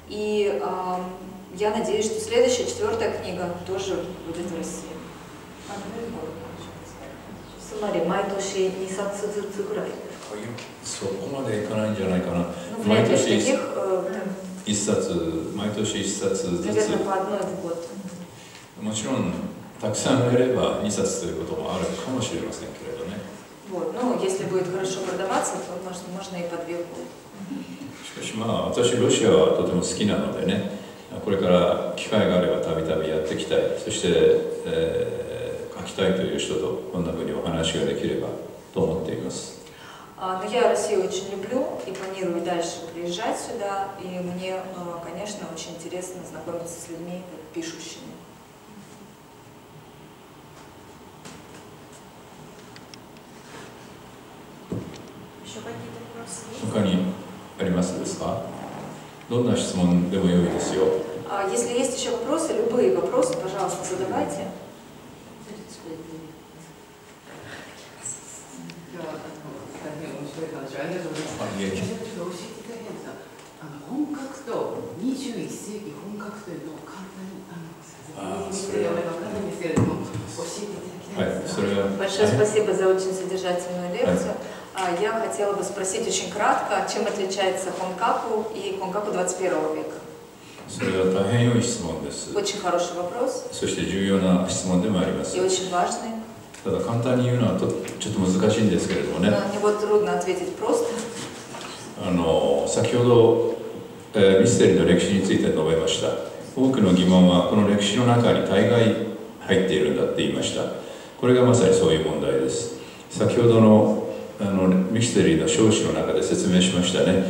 И ам, я надеюсь, что следующая, четвертая книга тоже будет в России. Одно из года, получается. つまり毎年2冊ずつぐらい。そこまでいかないんじゃないかな Ну, 毎 вряд ли 年 таких, э, там, 一冊毎年一冊ず наверное, つ по одной в год. もちろんたくさん売れれば2冊ということもあるかもしれませんけれどね Вот. Ну, если будет хорошо продаваться, то можно, можно и по две в год. しかしまあ私ロシアはとても好きなのでね これから機会があればたびたびやっていきたいそして、えー書きたいという人とこんなふうにお話ができればと思っています А, Но я Россию очень люблю и планирую дальше приезжать сюда. И мне, э, конечно, очень интересно знакомиться с людьми вот, пишущими. Еще какие-то вопросы есть? 他にありますですか до наш с вами говорили все. А если есть еще вопросы, любые вопросы, пожалуйста, задавайте. А, Большое спасибо за очень содержательную лекцию. А, Я хотела бы спросить очень кратко, чем отличается Хонкаку и Хонкаку 21 века. それは大変良い質問です Очень хороший вопрос そして重要な質問でもあります и очень важный. ただ簡単に言うのはとちょっと難しいんですけれどもね На него трудно ответить просто. あの先ほど、えーミステリーの歴史について述べました多くの疑問はこの歴史の中に大概入っているんだって言いましたこれがまさにそういう問題です先ほどの あのミステリーの小史の中で説明しましたね。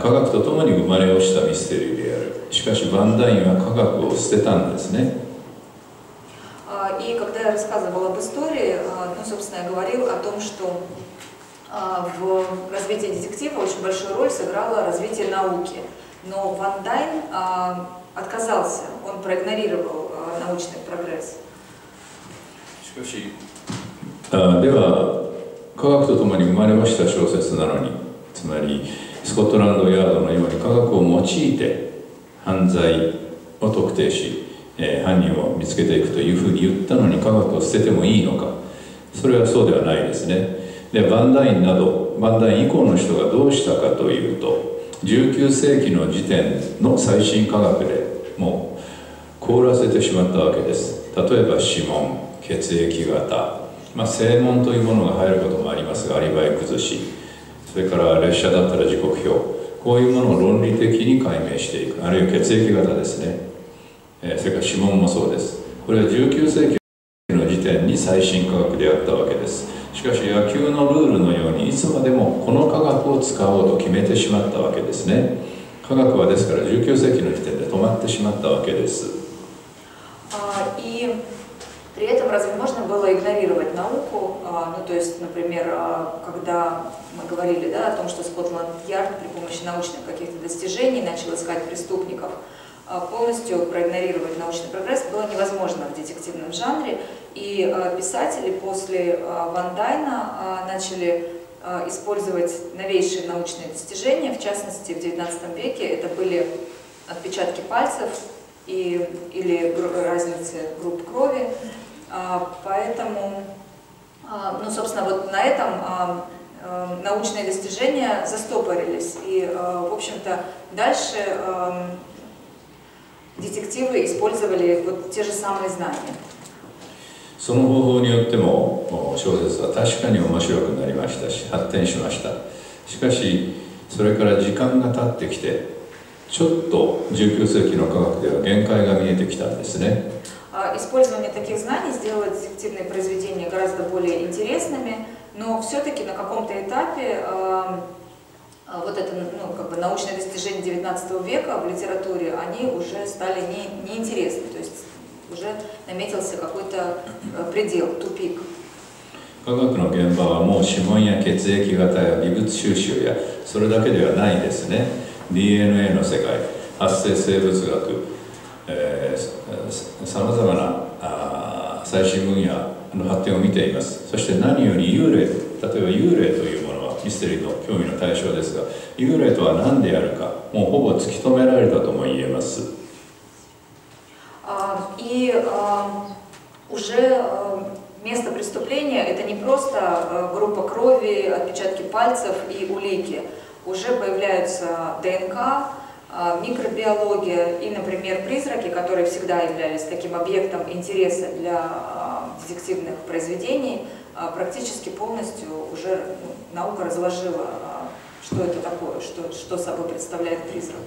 科学とともに生まれ落ちたミステリーである。しかしバンダインは科学を捨てたんですね。И когда я рассказывал об истории, а, ну, собственно, я говорил о том, что а, в развитии детектива очень большую роль сыграло развитие науки. Но Ван Дайн а, отказался, он проигнорировал научный прогресс. 科学とともに生まれました小説なのにつまりスコットランドヤードのように科学を用いて犯罪を特定し、えー犯人を見つけていくというふうに言ったのに科学を捨ててもいいのか。それはそうではないですね。でバンダインなどバンダイン以降の人がどうしたかというと19世紀の時点の最新科学でもう凍らせてしまったわけです。例えば指紋血液型、まあ、正門というものが入ることもありますがアリバイ崩しそれから列車だったら時刻表こういうものを論理的に解明していくあるいは血液型ですね、えーそれから指紋もそうです。これは19世紀の時点に最新科学であったわけです。しかし野球のルールのようにいつまでもこの科学を使おうと決めてしまったわけですね。科学はですから19世紀の時点で止まってしまったわけです。А, И при этом разве можно было игнорировать науку? А, Ну, то есть, например, а, когда мы говорили да, о том, что Скотланд-Ярд при помощи научных каких-то достижений начал искать преступников, а, полностью проигнорировать научный прогресс было невозможно в детективном жанре. И писатели после Ван Дайна начали использовать новейшие научные достижения. В частности, в XIX веке это были отпечатки пальцев и, или разницы групп крови. А, Поэтому, а, ну, собственно, вот на этом а, а, научные достижения застопорились. И, а, в общем-то, дальше а, детективы использовали вот те же самые знания. その方法によってもお小説は確かに面白くなりましたし発展しましたしかしそれから時間が経ってきてちょっと19世紀の科学では限界が見えてきたんですね А, Использование таких знаний сделало детективные произведения гораздо более интересными, но все-таки на каком-то этапе а, а, вот это ну, как бы научные достижения XIX века в литературе, они уже стали не, неинтересны, то есть уже наметился какой-то э, предел, тупик. 科学の現場はもう指紋や血液型や微物収集やそれだけではないですね DNA の世界発生生物学 さまざまなあー最新分野の発展を見ていますそして何より幽霊例えば幽霊というものはミステリーの興味の対象ですが幽霊とは何であるかもうほぼ突き止められたとも言えます А, И а, уже а, место преступления это не просто а, группа крови, отпечатки пальцев и улики. Уже появляются ДНК, а, микробиология и, например, призраки, которые всегда являлись таким объектом интереса для а, детективных произведений, а, практически полностью уже ну, наука разложила, а, что это такое, что, что собой представляет призрак.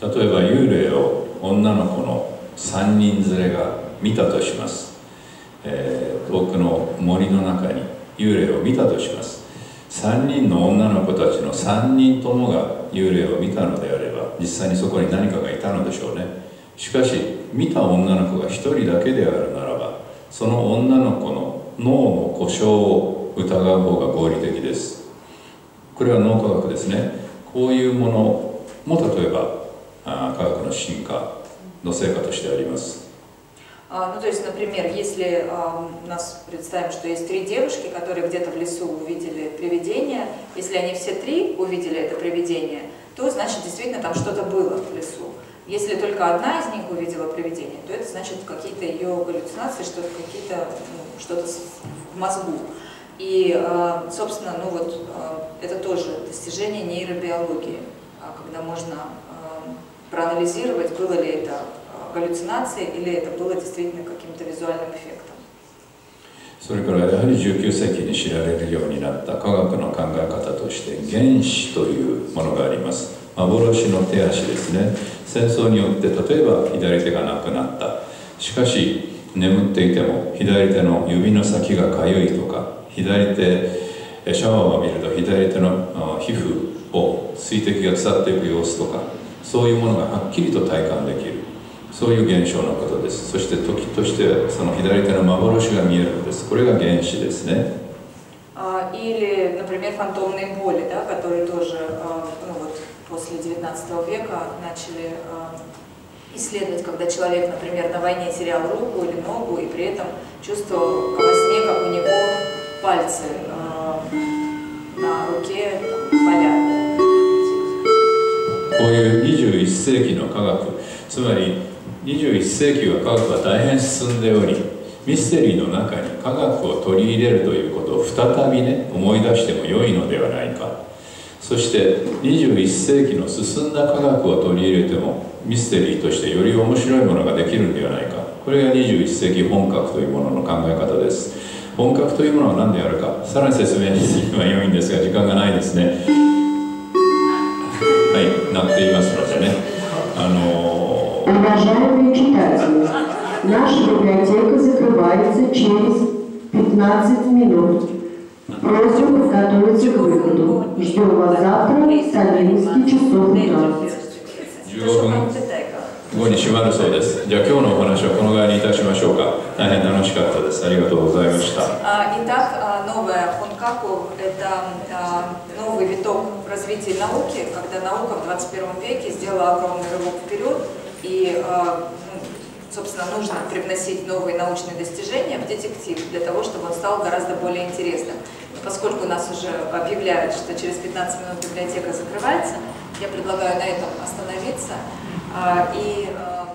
例えば幽霊を女の子の3人連れが見たとします、えー遠くの森の中に幽霊を見たとします3人の女の子たちの3人ともが幽霊を見たのであれば 実際にそこに何かがいたのでしょうねしかし見た女の子が1人だけであるならばその女の子の脳の故障を疑う方が合理的ですこれは脳科学ですねこういうものも例えばあー科学の進化の成果としてあります А, Ну, то есть, например, если а, у нас представим, что есть три девушки, которые где-то в лесу увидели привидение, если они все три увидели это привидение, то значит действительно там что-то было в лесу. Если только одна из них увидела привидение, то это значит какие-то ее галлюцинации, что-то какие-то ну, что-то в мозгу. И, а, собственно, ну вот а, это тоже достижение нейробиологии, а, когда можно а, проанализировать, было ли это галлюцинацией или это было действительно каким-то визуальным эффектом. それからやはり19世紀に知られるようになった科学の考え方として原子というものがあります。幻の手足ですね。戦争によって例えば左手がなくなった。しかし眠っていても左手の指の先がかゆいとか左手シャワーを浴びると左手の皮膚を水滴が腐っていく様子とかそういうものがはっきりと体感できる。そういう現象のことですそして時としてその左手の幻が見えるんですこれが原子ですね А, Или, например, фантомные боли, да, которые тоже а, ну, вот, после 19 века начали а, исследовать, когда человек, например, на войне терял руку или ногу и при этом чувствовал во сне, как у него пальцы а, на руке там, болят. こういう21世紀の科学つまり 21世紀は科学は大変進んでおりミステリーの中に科学を取り入れるということを再びね思い出しても良いのではないか。そして21世紀の進んだ科学を取り入れてもミステリーとしてより面白いものができるんではないか。これが21世紀本格というものの考え方です。本格というものは何であるかさらに説明すれば良いんですが時間がないですね。はいなっていますのでね。あの Уважаемые читатели, наша библиотека закрывается через 15 минут. Просим подготовиться к выходу. Ждем вас завтра с 11 часов утра. 15分後に閉まるそうですじゃあ今日のお話はこのぐらいにいたしましょうか大変楽しかったですありがとうございました А, Итак, а, новая Хонкаку – это а, новый виток в развитии науки, когда наука в 21 веке сделала огромный рывок вперед, и, а, ну, собственно, нужно привносить новые научные достижения в детектив для того, чтобы он стал гораздо более интересным. Но поскольку нас уже объявляют, что через 15 минут библиотека закрывается, я предлагаю на этом остановиться а, и а,